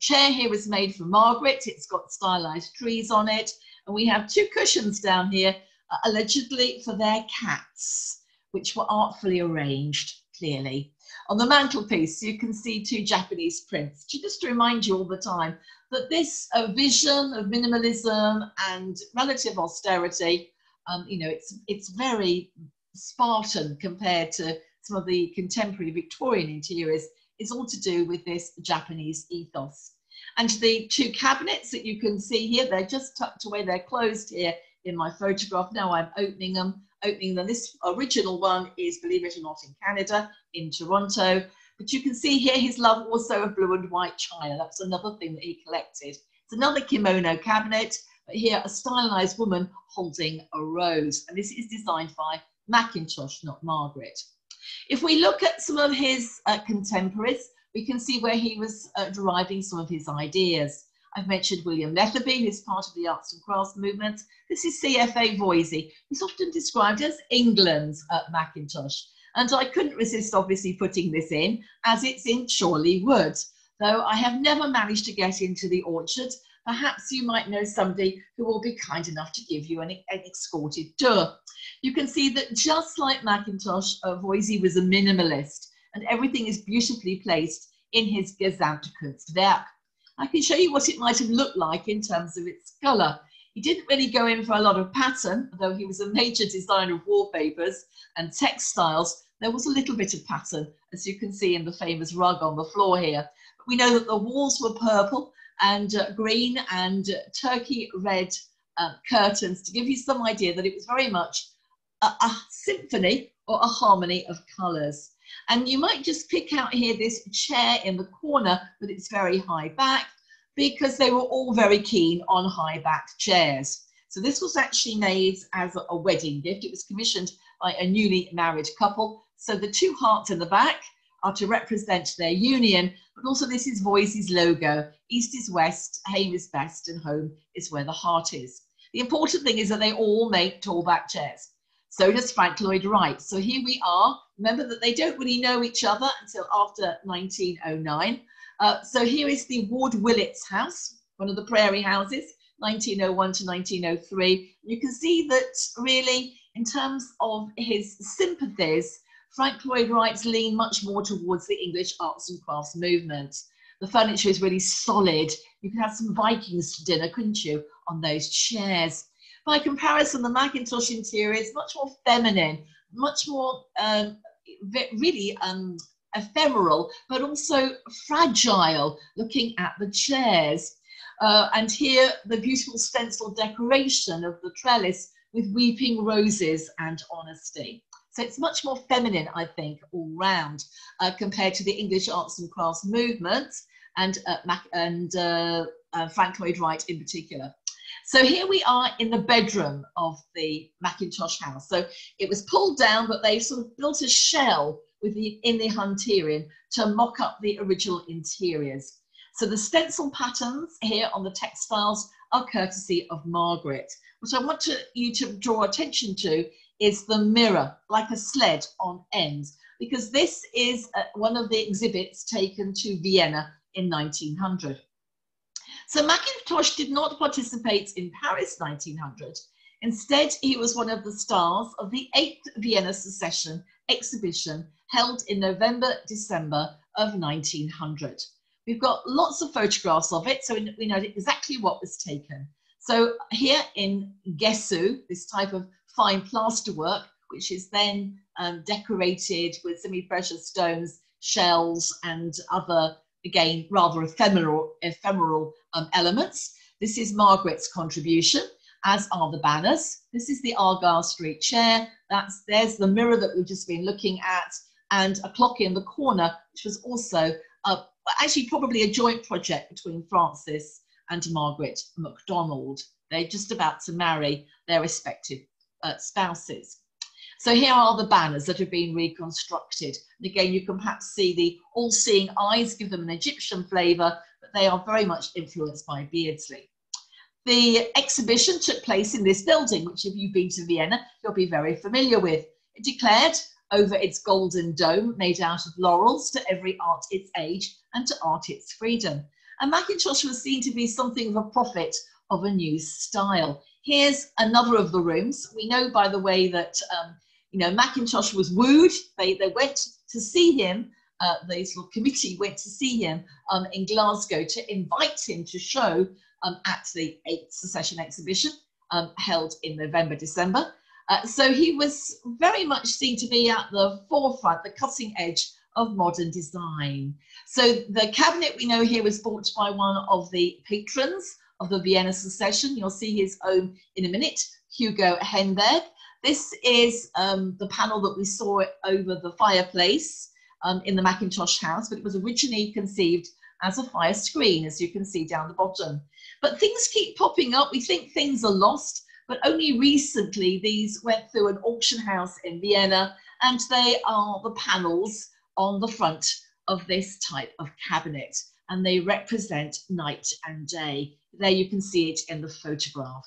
Speaker 1: chair here was made for Margaret. It's got stylized trees on it. And we have two cushions down here, uh, allegedly for their cats, which were artfully arranged, clearly. On the mantelpiece, you can see two Japanese prints, just to remind you all the time that this uh, vision of minimalism and relative austerity, um, you know, it's, it's very Spartan compared to some of the contemporary Victorian interiors is all to do with this Japanese ethos. And the two cabinets that you can see here, they're just tucked away, they're closed here in my photograph. Now I'm opening them, opening them. This original one is, believe it or not, in Canada, in Toronto. But you can see here his love also of blue and white china. That's another thing that he collected. It's another kimono cabinet, but here a stylized woman holding a rose. And this is designed by Mackintosh, not Margaret. If we look at some of his uh, contemporaries, we can see where he was uh, deriving some of his ideas. I've mentioned William Lethaby, who's part of the arts and crafts movement. This is CFA Voysey, who's often described as England's Mackintosh. And I couldn't resist obviously putting this in, as it's in Chorleywood. Though I have never managed to get into the orchard, perhaps you might know somebody who will be kind enough to give you an, an escorted tour you can see that just like Mackintosh, uh, Voysey was a minimalist and everything is beautifully placed in his Gesamtkunstwerk. I can show you what it might have looked like in terms of its colour. He didn't really go in for a lot of pattern, though he was a major designer of wallpapers and textiles. There was a little bit of pattern, as you can see in the famous rug on the floor here. But we know that the walls were purple and uh, green and uh, turkey red uh, curtains to give you some idea that it was very much a, a symphony or a harmony of colours. And you might just pick out here this chair in the corner, but it's very high back because they were all very keen on high backed chairs. So this was actually made as a wedding gift. It was commissioned by a newly married couple. So the two hearts in the back are to represent their union, but also this is Voysey's logo. East is west, home is best, and home is where the heart is. The important thing is that they all make tall back chairs. So does Frank Lloyd Wright. So here we are. Remember that they don't really know each other until after 1909. Uh, so here is the Ward Willits house, one of the prairie houses, 1901 to 1903. You can see that really, in terms of his sympathies, Frank Lloyd Wright's lean much more towards the English arts and crafts movement. The furniture is really solid. You could have some Vikings for dinner, couldn't you, on those chairs? By comparison, the Mackintosh interior is much more feminine, much more um, really um, ephemeral, but also fragile, looking at the chairs. Uh, and here, the beautiful stencil decoration of the trellis with weeping roses and honesty. So it's much more feminine, I think, all round uh, compared to the English arts and crafts movement and, uh, Mac and uh, uh, Frank Lloyd Wright in particular. So here we are in the bedroom of the Mackintosh house. So it was pulled down, but they sort of built a shell with the, in the Hunterian to mock up the original interiors. So the stencil patterns here on the textiles are courtesy of Margaret. What I want to, you to draw attention to is the mirror, like a sled on ends, because this is uh, one of the exhibits taken to Vienna in 1900. So Mackintosh did not participate in Paris 1900. Instead, he was one of the stars of the 8th Vienna Secession exhibition held in November, December of 1900. We've got lots of photographs of it, so we know exactly what was taken. So here in gesso, this type of fine plasterwork, which is then um, decorated with semi-precious stones, shells, and other, again, rather ephemeral, ephemeral um, elements. This is Margaret's contribution, as are the banners. This is the Argyle Street chair. That's There's the mirror that we've just been looking at, and a clock in the corner, which was also uh, actually probably a joint project between Frances and Margaret MacDonald. They're just about to marry their respective uh, spouses. So here are the banners that have been reconstructed. And again, you can perhaps see the all-seeing eyes give them an Egyptian flavour, but they are very much influenced by Beardsley. The exhibition took place in this building, which if you've been to Vienna, you'll be very familiar with. It declared over its golden dome made out of laurels to every art its age and to art its freedom. And Mackintosh was seen to be something of a prophet of a new style. Here's another of the rooms. We know by the way that um, you know, Mackintosh was wooed. They, they went to see him. Uh, the little committee went to see him um, in Glasgow to invite him to show um, at the eighth secession exhibition um, held in November, December. Uh, so he was very much seen to be at the forefront, the cutting edge of modern design. So the cabinet we know here was bought by one of the patrons of the Vienna secession. You'll see his own in a minute, Hugo Henneberg. This is um, the panel that we saw over the fireplace um, in the Mackintosh house, but it was originally conceived as a fire screen, as you can see down the bottom. But things keep popping up. We think things are lost, but only recently these went through an auction house in Vienna, and they are the panels on the front of this type of cabinet, and they represent night and day. There you can see it in the photograph.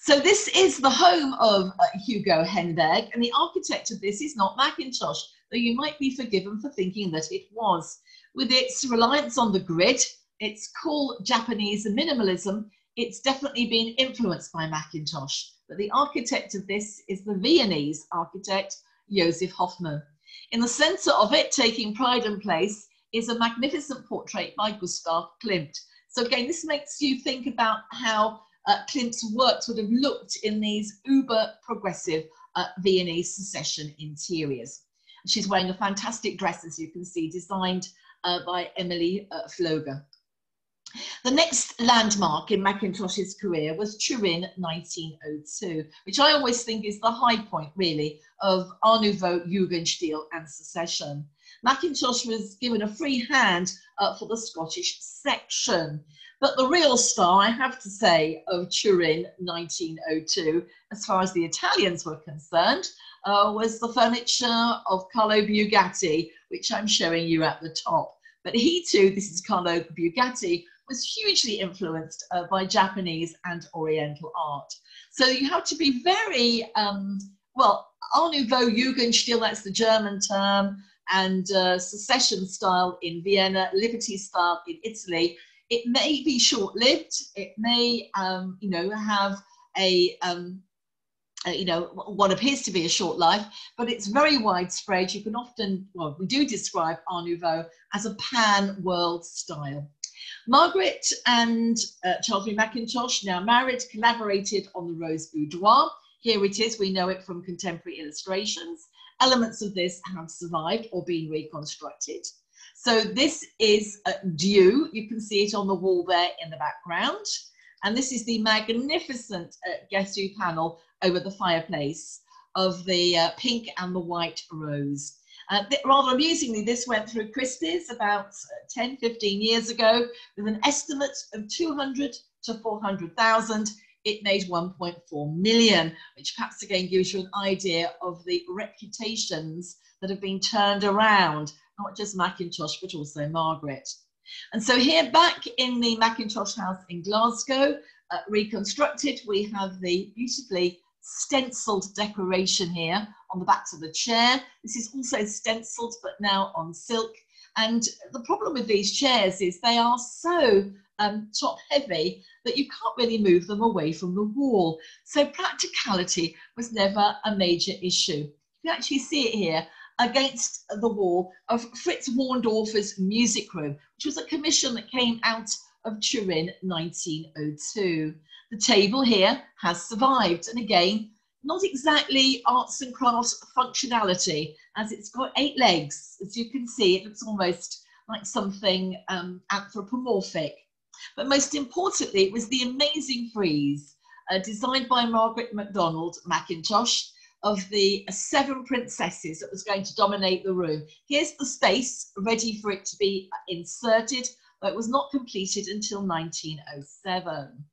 Speaker 1: So this is the home of uh, Hugo Henneberg, and the architect of this is not Mackintosh, though you might be forgiven for thinking that it was. With its reliance on the grid, its cool Japanese minimalism, it's definitely been influenced by Mackintosh. But the architect of this is the Viennese architect, Josef Hoffmann. In the centre of it, taking pride and place, is a magnificent portrait by Gustav Klimt. So again, this makes you think about how uh, Klimt's works would have looked in these uber progressive uh, Viennese secession interiors. She's wearing a fantastic dress, as you can see, designed uh, by Emily uh, Flöge. The next landmark in Mackintosh's career was Turin 1902, which I always think is the high point, really, of Art Nouveau, Jugendstil and secession. Mackintosh was given a free hand uh, for the Scottish section. But the real star, I have to say, of Turin 1902, as far as the Italians were concerned, uh, was the furniture of Carlo Bugatti, which I'm showing you at the top. But he too, this is Carlo Bugatti, was hugely influenced uh, by Japanese and Oriental art. So you have to be very, um, well, Art Jugendstil, that's the German term, and uh, secession style in Vienna, liberty style in Italy, it may be short-lived. It may, um, you know, have a, um, uh, you know, what appears to be a short life, but it's very widespread. You can often, well, we do describe Art Nouveau as a pan-world style. Margaret and uh, Charles B. Mackintosh, now married, collaborated on the Rose Boudoir. Here it is, we know it from contemporary illustrations. Elements of this have survived or been reconstructed. So this is Dieu. You can see it on the wall there in the background. And this is the magnificent uh, gesso panel over the fireplace of the uh, pink and the white rose. Uh, rather amusingly, this went through Christie's about uh, 10, 15 years ago with an estimate of 200 to 400,000. It made 1.4 million, which perhaps again gives you an idea of the reputations that have been turned around not just Mackintosh, but also Margaret. And so here back in the Mackintosh house in Glasgow, uh, reconstructed, we have the beautifully stenciled decoration here on the backs of the chair. This is also stenciled, but now on silk. And the problem with these chairs is they are so um, top heavy that you can't really move them away from the wall. So practicality was never a major issue. You can actually see it here against the wall of Fritz Waerndorfer's Music Room, which was a commission that came out of Turin 1902. The table here has survived, and again, not exactly arts and crafts functionality, as it's got eight legs. As you can see, it looks almost like something um, anthropomorphic. But most importantly, it was the amazing frieze uh, designed by Margaret MacDonald Mackintosh of the seven princesses that was going to dominate the room. Here's the space ready for it to be inserted, but it was not completed until 1907.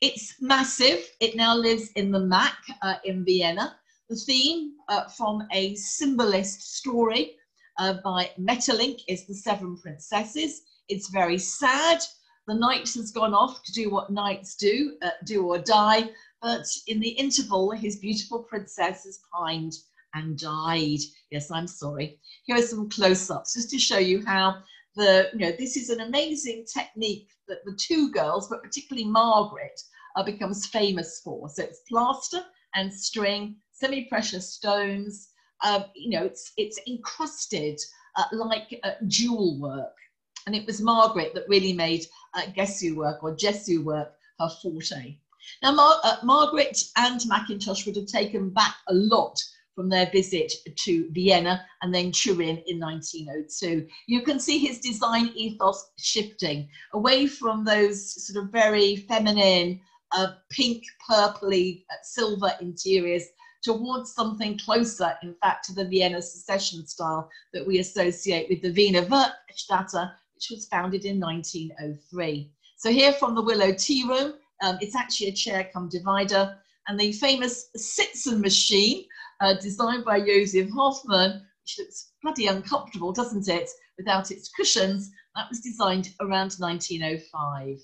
Speaker 1: It's massive. It now lives in the MAK uh, in Vienna. The theme uh, from a symbolist story uh, by Maeterlinck is The Seven Princesses. It's very sad. The knight has gone off to do what knights do, uh, do or die. But in the interval, his beautiful princess has pined and died. Yes, I'm sorry. Here are some close-ups just to show you how the, you know, this is an amazing technique that the two girls, but particularly Margaret, uh, becomes famous for. So it's plaster and string, semi-precious stones. Uh, you know, it's it's encrusted uh, like uh, jewel work. And it was Margaret that really made uh, gesso work or gesso work her forte. Now, Mar uh, Margaret and Mackintosh would have taken back a lot from their visit to Vienna and then Turin in 1902. You can see his design ethos shifting away from those sort of very feminine, uh, pink, purpley, uh, silver interiors towards something closer, in fact, to the Vienna secession style that we associate with the Wiener Werkstätte, which was founded in 1903. So here from the Willow Tea Room, um, it's actually a chair come divider. And the famous Sitzmaschine, uh, designed by Josef Hoffmann, which looks bloody uncomfortable, doesn't it, without its cushions, that was designed around 1905.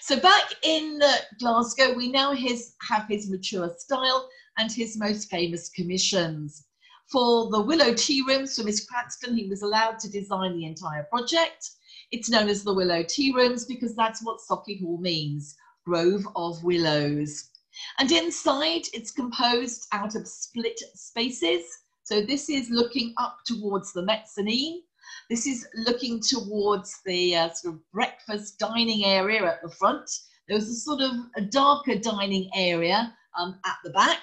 Speaker 1: So back in uh, Glasgow, we now his, have his mature style and his most famous commissions. For the Willow Tea Rooms for Miss Cranston, he was allowed to design the entire project. It's known as the Willow Tea Rooms because that's what Sauchiehall means, grove of willows. And inside, it's composed out of split spaces. So this is looking up towards the mezzanine. This is looking towards the uh, sort of breakfast dining area at the front. There was a sort of a darker dining area um, at the back.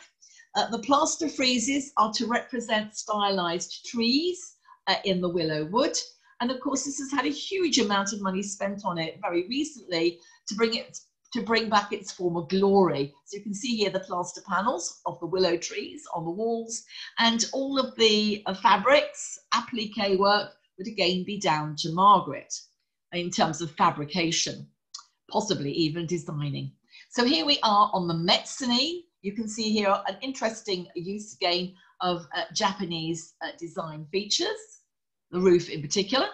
Speaker 1: Uh, the plaster friezes are to represent stylized trees uh, in the willow wood. And of course, this has had a huge amount of money spent on it very recently to bring it to bring back its former glory. So you can see here the plaster panels of the willow trees on the walls and all of the uh, fabrics, applique work would again be down to Margaret in terms of fabrication, possibly even designing. So here we are on the mezzanine. You can see here an interesting use again of uh, Japanese uh, design features, the roof in particular.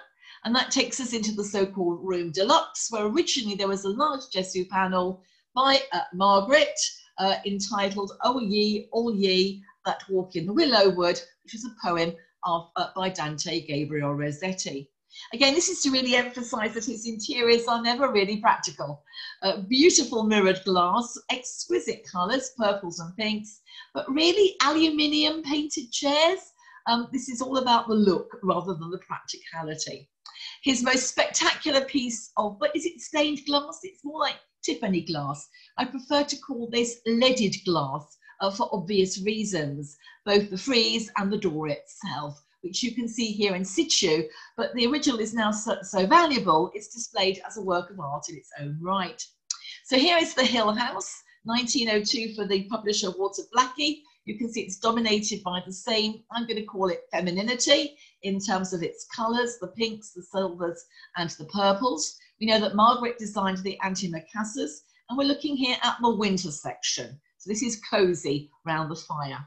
Speaker 1: And that takes us into the so-called room deluxe, where originally there was a large gesso panel by uh, Margaret uh, entitled Oh Ye, All Ye That Walk in the Willow Wood, which is a poem of, uh, by Dante Gabriel Rossetti. Again, this is to really emphasize that his interiors are never really practical. Uh, beautiful mirrored glass, exquisite colors, purples and pinks, but really aluminium painted chairs. Um, this is all about the look rather than the practicality. His most spectacular piece of, but is it stained glass? It's more like Tiffany glass. I prefer to call this leaded glass uh, for obvious reasons, both the frieze and the door itself, which you can see here in situ, but the original is now so, so valuable, it's displayed as a work of art in its own right. So here is the Hill House, 1902 for the publisher Walter Blackie. You can see it's dominated by the same, I'm going to call it femininity in terms of its colours, the pinks, the silvers and the purples. We know that Margaret designed the antimacassars and we're looking here at the winter section. So this is cosy round the fire.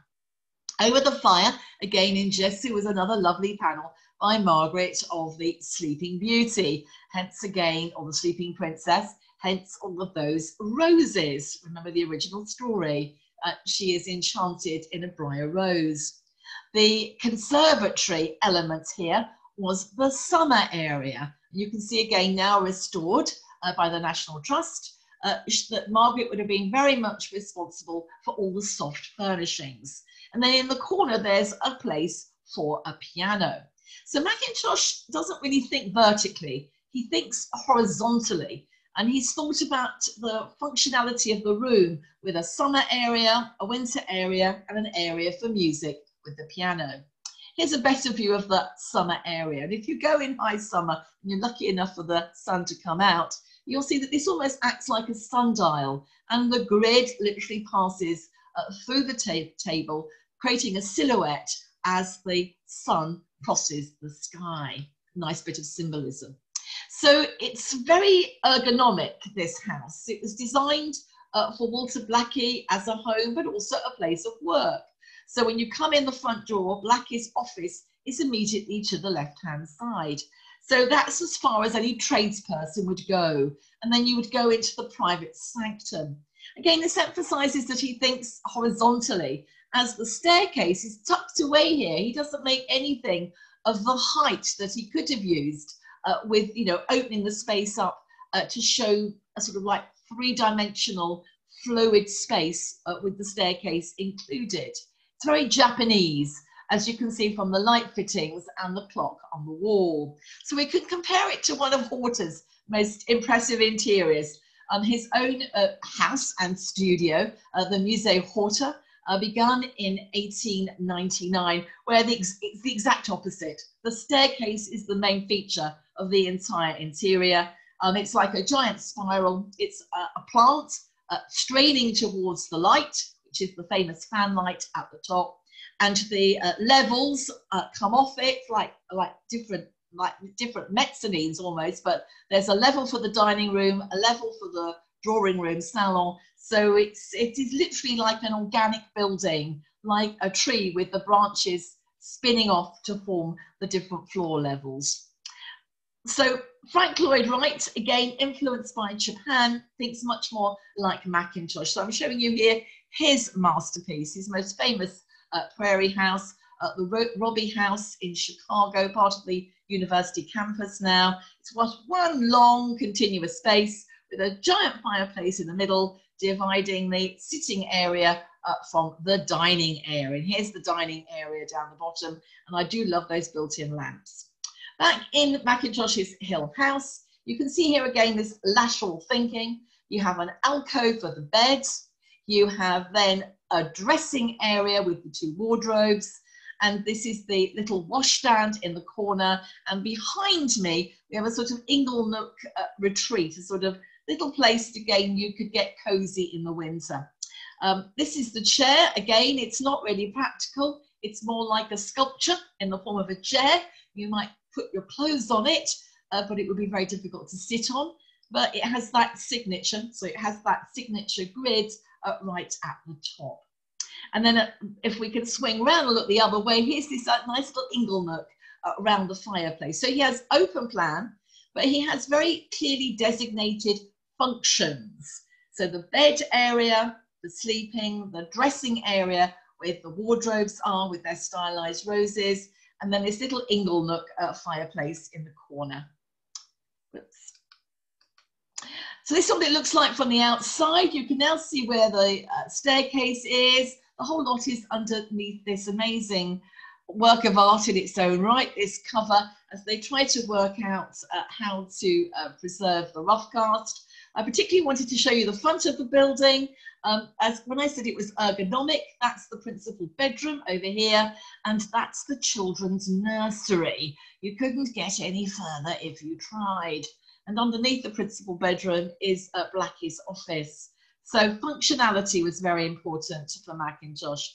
Speaker 1: Over the fire, again in gesso, was another lovely panel by Margaret of the Sleeping Beauty. Hence again, or the Sleeping Princess, hence all of those roses. Remember the original story. Uh, she is enchanted in a briar rose. The conservatory element here was the summer area. You can see again now restored uh, by the National Trust uh, that Margaret would have been very much responsible for all the soft furnishings. And then in the corner, there's a place for a piano. So Mackintosh doesn't really think vertically, he thinks horizontally. And he's thought about the functionality of the room with a summer area, a winter area, and an area for music with the piano. Here's a better view of the summer area. And if you go in high summer and you're lucky enough for the sun to come out, you'll see that this almost acts like a sundial and the grid literally passes uh, through the ta table, creating a silhouette as the sun crosses the sky. Nice bit of symbolism. So it's very ergonomic, this house. It was designed uh, for Walter Blackie as a home, but also a place of work. So when you come in the front door, Blackie's office is immediately to the left-hand side. So that's as far as any tradesperson would go. And then you would go into the private sanctum. Again, this emphasizes that he thinks horizontally. As the staircase is tucked away here, he doesn't make anything of the height that he could have used uh, with, you know, opening the space up uh, to show a sort of like three-dimensional fluid space uh, with the staircase included. It's very Japanese, as you can see from the light fittings and the clock on the wall. So we could compare it to one of Horta's most impressive interiors. Um, his own uh, house and studio, uh, the Musée Horta, uh, begun in 1899, where the it's the exact opposite. The staircase is the main feature of the entire interior. Um, it's like a giant spiral. It's a, a plant uh, straining towards the light, which is the famous fan light at the top. And the uh, levels uh, come off it like, like different like different mezzanines almost, but there's a level for the dining room, a level for the drawing room, salon. So it's it is literally like an organic building, like a tree with the branches spinning off to form the different floor levels. So Frank Lloyd Wright, again influenced by Japan, thinks much more like Mackintosh. So I'm showing you here his masterpiece, his most famous uh, Prairie House, uh, the Robie House in Chicago, part of the university campus now. It's what one long continuous space with a giant fireplace in the middle, dividing the sitting area uh, from the dining area. And here's the dining area down the bottom. And I do love those built-in lamps. Back in Mackintosh's Hill House, you can see here again this lateral thinking. You have an alcove for the bed. You have then a dressing area with the two wardrobes and this is the little washstand in the corner. And behind me, we have a sort of Inglenook uh, retreat, a sort of little place again you could get cozy in the winter. Um, this is the chair. Again, it's not really practical. It's more like a sculpture in the form of a chair. You might put your clothes on it, uh, but it would be very difficult to sit on. But it has that signature, so it has that signature grid uh, right at the top. And then uh, if we could swing around and look the other way, here's this uh, nice little inglenook uh, around the fireplace. So he has open plan, but he has very clearly designated functions. So the bed area, the sleeping, the dressing area where the wardrobes are with their stylized roses, and then this little inglenook uh, fireplace in the corner. Oops. So this is what it looks like from the outside. You can now see where the uh, staircase is, the whole lot is underneath this amazing work of art in its own right, this cover, as they try to work out uh, how to uh, preserve the rough cast. I particularly wanted to show you the front of the building. Um, as when I said it was ergonomic, that's the principal bedroom over here, and that's the children's nursery. You couldn't get any further if you tried. And underneath the principal bedroom is uh, Blackie's office. So functionality was very important for Mackintosh.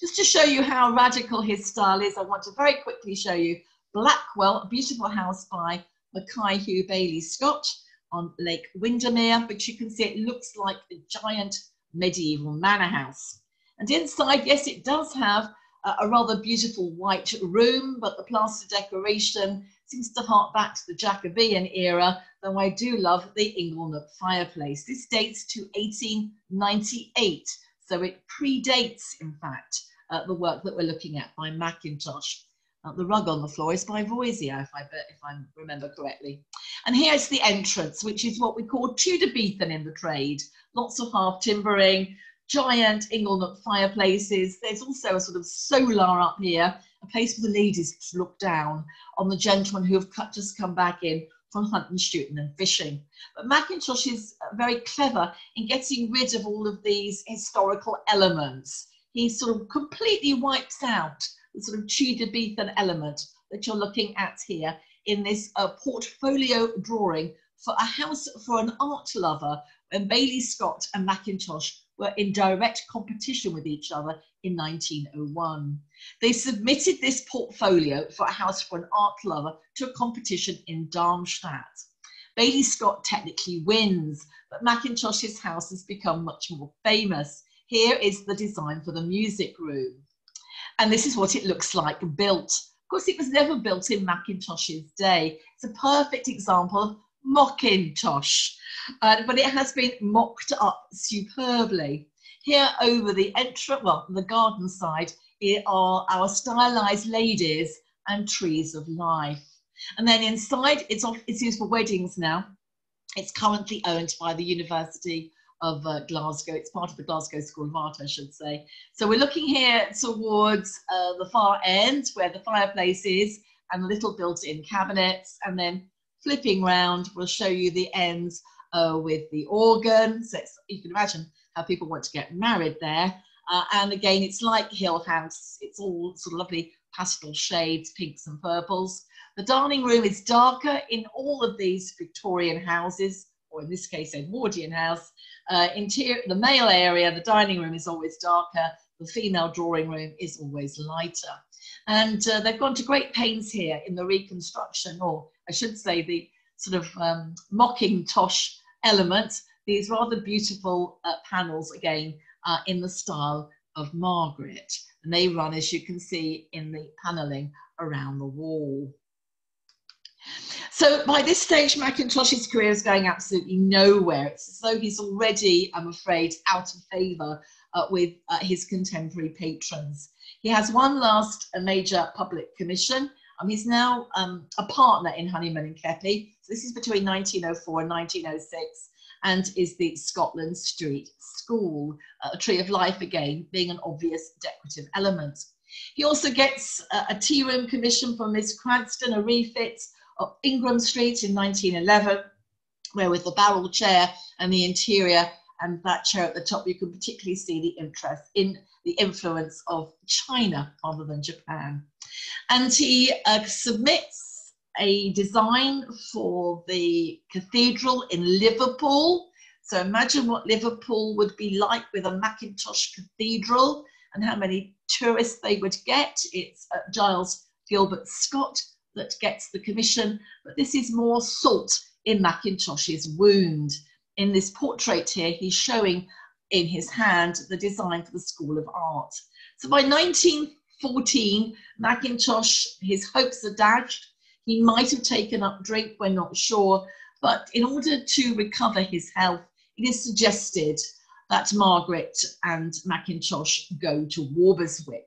Speaker 1: Just to show you how radical his style is, I want to very quickly show you Blackwell, a beautiful house by Mackay Hugh Baillie Scott on Lake Windermere, which you can see it looks like a giant medieval manor house. And inside, yes, it does have a, a rather beautiful white room, but the plaster decoration seems to hark back to the Jacobean era, though I do love the Inglenook fireplace. This dates to 1898, so it predates, in fact, uh, the work that we're looking at by Mackintosh. Uh, the rug on the floor is by Voysey, if I, if I remember correctly. And here's the entrance, which is what we call Tudorbethan in the trade. Lots of half timbering, giant Inglenook fireplaces. There's also a sort of solar up here, a place for the ladies to look down on the gentlemen who have just come back in from hunting, shooting and fishing. But Mackintosh is very clever in getting rid of all of these historical elements. He sort of completely wipes out the sort of Beetham element that you're looking at here in this uh, portfolio drawing for a house for an art lover when Baillie Scott and Mackintosh were in direct competition with each other in 1901. They submitted this portfolio for a house for an art lover to a competition in Darmstadt. Baillie Scott technically wins, but Mackintosh's house has become much more famous. Here is the design for the music room. And this is what it looks like built. Of course, it was never built in Mackintosh's day. It's a perfect example of Mockintosh, uh, but it has been mocked up superbly. Here over the entrance, well, the garden side, are our stylized ladies and trees of life. And then inside, it's, off, it's used for weddings now. It's currently owned by the University of uh, Glasgow. It's part of the Glasgow School of Art, I should say. So we're looking here towards uh, the far end where the fireplace is and little built-in cabinets. And then flipping round we'll show you the ends uh, with the organ. So you can imagine how people want to get married there. Uh, and again, it's like Hill House. It's all sort of lovely pastel shades, pinks and purples. The dining room is darker in all of these Victorian houses, or in this case, Edwardian house. Uh, interior, the male area, the dining room is always darker. The female drawing room is always lighter. And uh, they've gone to great pains here in the reconstruction, or I should say, the sort of um, Mockintosh element, these rather beautiful uh, panels again uh, in the style of Margaret. And they run, as you can see, in the panelling around the wall. So by this stage, Mackintosh's career is going absolutely nowhere. It's as though he's already, I'm afraid, out of favour uh, with uh, his contemporary patrons. He has one last uh, major public commission. Um, he's now um, a partner in Honeyman and Keppie. So this is between 1904 and 1906 and is the Scotland Street School, a tree of life again, being an obvious decorative element. He also gets a, a tea room commission from Miss Cranston, a refit of Ingram Street in 1911, where with the barrel chair and the interior and that chair at the top, you can particularly see the interest in the influence of China rather than Japan. And he uh, submits a design for the cathedral in Liverpool. So imagine what Liverpool would be like with a Mackintosh cathedral and how many tourists they would get. It's uh, Giles Gilbert Scott that gets the commission, but this is more salt in Mackintosh's wound. In this portrait here, he's showing in his hand the design for the School of Art. So by 1914, Mackintosh, his hopes are dashed he might have taken up drink, we're not sure. But in order to recover his health, it is suggested that Margaret and Mackintosh go to Walberswick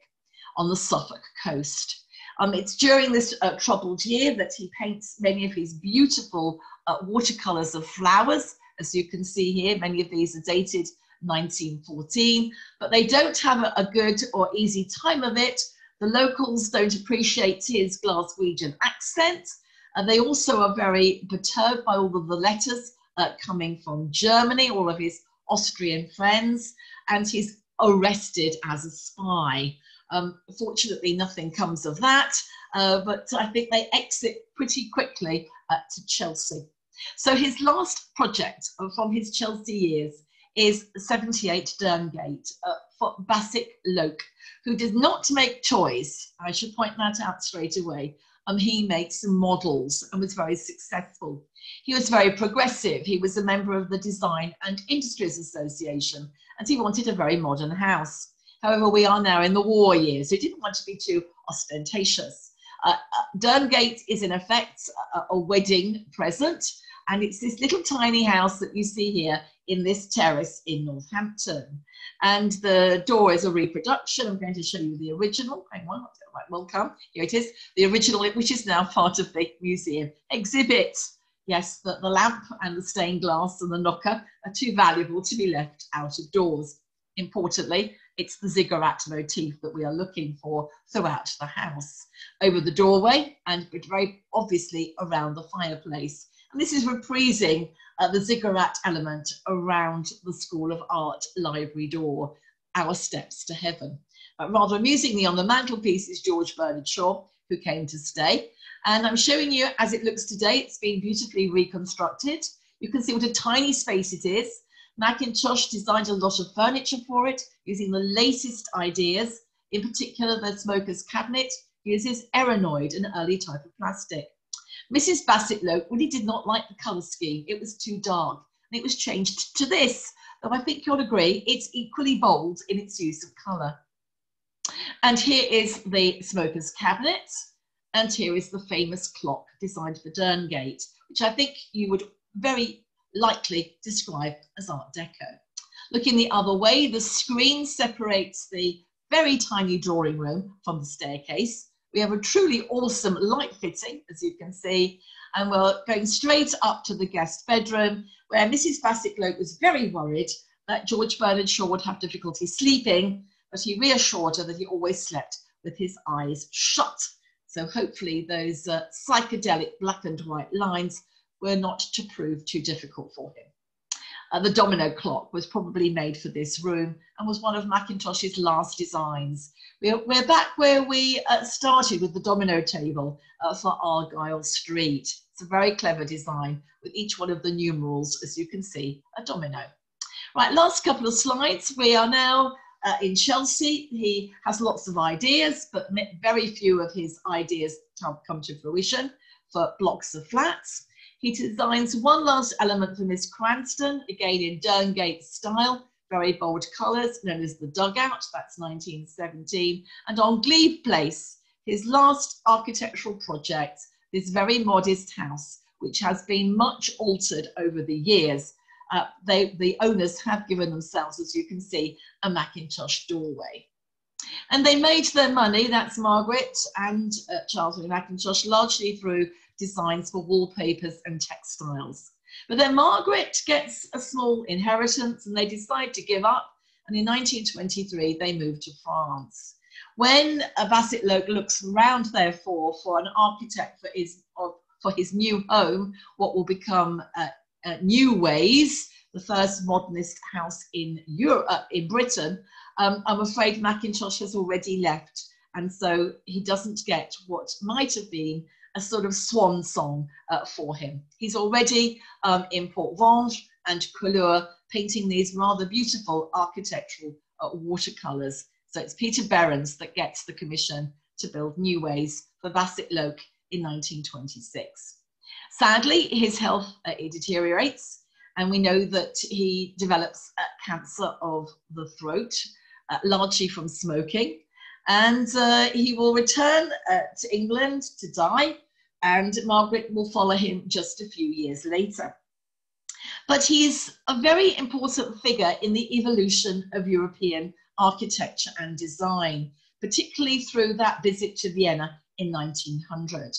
Speaker 1: on the Suffolk coast. Um, it's during this uh, troubled year that he paints many of his beautiful uh, watercolours of flowers. As you can see here, many of these are dated 1914, but they don't have a, a good or easy time of it the locals don't appreciate his Glaswegian accent. And they also are very perturbed by all of the letters uh, coming from Germany, all of his Austrian friends, and he's arrested as a spy. Um, fortunately, nothing comes of that, uh, but I think they exit pretty quickly uh, to Chelsea. So his last project from his Chelsea years is 78 Derngate uh, for Bassett Loke, who does not make toys. I should point that out straight away. Um, he makes models and was very successful. He was very progressive. He was a member of the Design and Industries Association, and he wanted a very modern house. However, we are now in the war years, so he didn't want to be too ostentatious. Uh, uh, is in effect a, a wedding present, and it's this little tiny house that you see here in this terrace in Northampton. And the door is a reproduction. I'm going to show you the original. Hang on, right, will come. Here it is, the original, which is now part of the museum exhibit. Yes, the, the lamp and the stained glass and the knocker are too valuable to be left out of doors. importantly, it's the ziggurat motif that we are looking for throughout the house, over the doorway and very obviously around the fireplace. And this is reprising uh, the ziggurat element around the School of Art library door, our steps to heaven. But rather amusingly on the mantelpiece is George Bernard Shaw, who came to stay. And I'm showing you as it looks today, it's been beautifully reconstructed. You can see what a tiny space it is. Mackintosh designed a lot of furniture for it using the latest ideas. In particular, the smoker's cabinet uses Erinoid, an early type of plastic. Mrs. Bassett-Lowke really did not like the colour scheme. It was too dark and it was changed to this, though I think you'll agree it's equally bold in its use of colour. And here is the smoker's cabinet. And here is the famous clock designed for Derngate, which I think you would very likely describe as Art Deco. Looking the other way, the screen separates the very tiny drawing room from the staircase. We have a truly awesome light fitting, as you can see, and we're going straight up to the guest bedroom, where Mrs. Bassett-Lowke was very worried that George Bernard Shaw would have difficulty sleeping, but he reassured her that he always slept with his eyes shut. So hopefully those uh, psychedelic black and white lines were not to prove too difficult for him. Uh, the domino clock was probably made for this room and was one of Mackintosh's last designs. We're, we're back where we uh, started with the domino table uh, for Argyle Street. It's a very clever design with each one of the numerals, as you can see, a domino. Right, last couple of slides. We are now uh, in Chelsea. He has lots of ideas, but very few of his ideas have come to fruition for blocks of flats. He designs one last element for Miss Cranston, again in Derngate style, very bold colours, known as the Dugout, that's 1917. And on Glebe Place, his last architectural project, this very modest house, which has been much altered over the years. Uh, they, the owners have given themselves, as you can see, a Mackintosh doorway. And they made their money, that's Margaret and uh, Charles Mackintosh, largely through designs for wallpapers and textiles. But then Margaret gets a small inheritance and they decide to give up. And in 1923, they move to France. When Bassett-Lowke looks around, therefore, for an architect for his, for his new home, what will become uh, uh, New Ways, the first modernist house in Europe, uh, in Britain, um, I'm afraid Mackintosh has already left. And so he doesn't get what might have been a sort of swan song uh, for him. He's already um, in Port-Vendres and Collioure painting these rather beautiful architectural uh, watercolours. So it's Peter Behrens that gets the commission to build new ways for Bassett-Lowke in 1926. Sadly, his health uh, deteriorates, and we know that he develops uh, cancer of the throat, uh, largely from smoking and uh, he will return uh, to England to die, and Margaret will follow him just a few years later. But he's a very important figure in the evolution of European architecture and design, particularly through that visit to Vienna in 1900.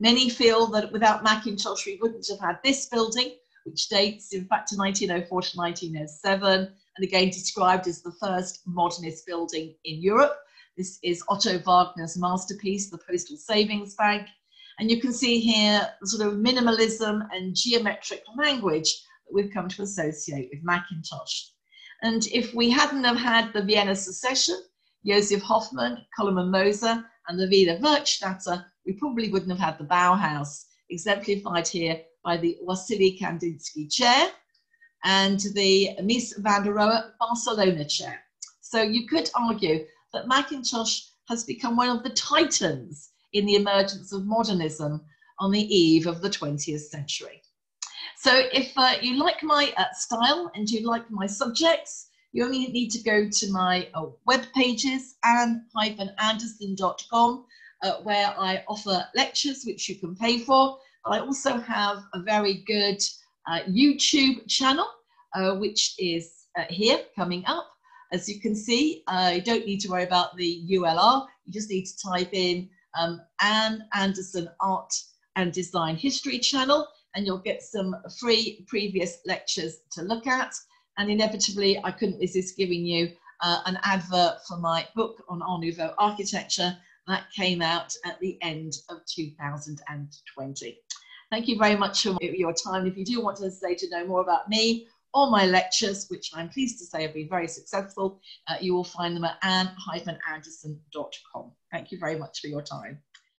Speaker 1: Many feel that without Mackintosh, we wouldn't have had this building, which dates in fact to 1904 to 1907, and again described as the first modernist building in Europe this is Otto Wagner's masterpiece, The Postal Savings Bank. And you can see here the sort of minimalism and geometric language that we've come to associate with Mackintosh. And if we hadn't have had the Vienna secession, Josef Hoffmann, Koloman Moser, and the Wiener Werkstätte, we probably wouldn't have had the Bauhaus, exemplified here by the Wassily Kandinsky chair and the Mies van der Rohe Barcelona chair. So you could argue that Mackintosh has become one of the titans in the emergence of modernism on the eve of the 20th century. So if uh, you like my uh, style and you like my subjects, you only need to go to my uh, web pages, anne-anderson.com, uh, where I offer lectures which you can pay for. I also have a very good uh, YouTube channel, uh, which is uh, here coming up. As you can see, you don't need to worry about the URL. You just need to type in um, Anne Anderson Art and Design History channel and you'll get some free previous lectures to look at. And inevitably, I couldn't resist giving you uh, an advert for my book on Art Nouveau architecture that came out at the end of 2020. Thank you very much for your time. If you do want to stay to know more about me or my lectures, which I'm pleased to say have been very successful, uh, you will find them at anne-anderson.com. Thank you very much for your time.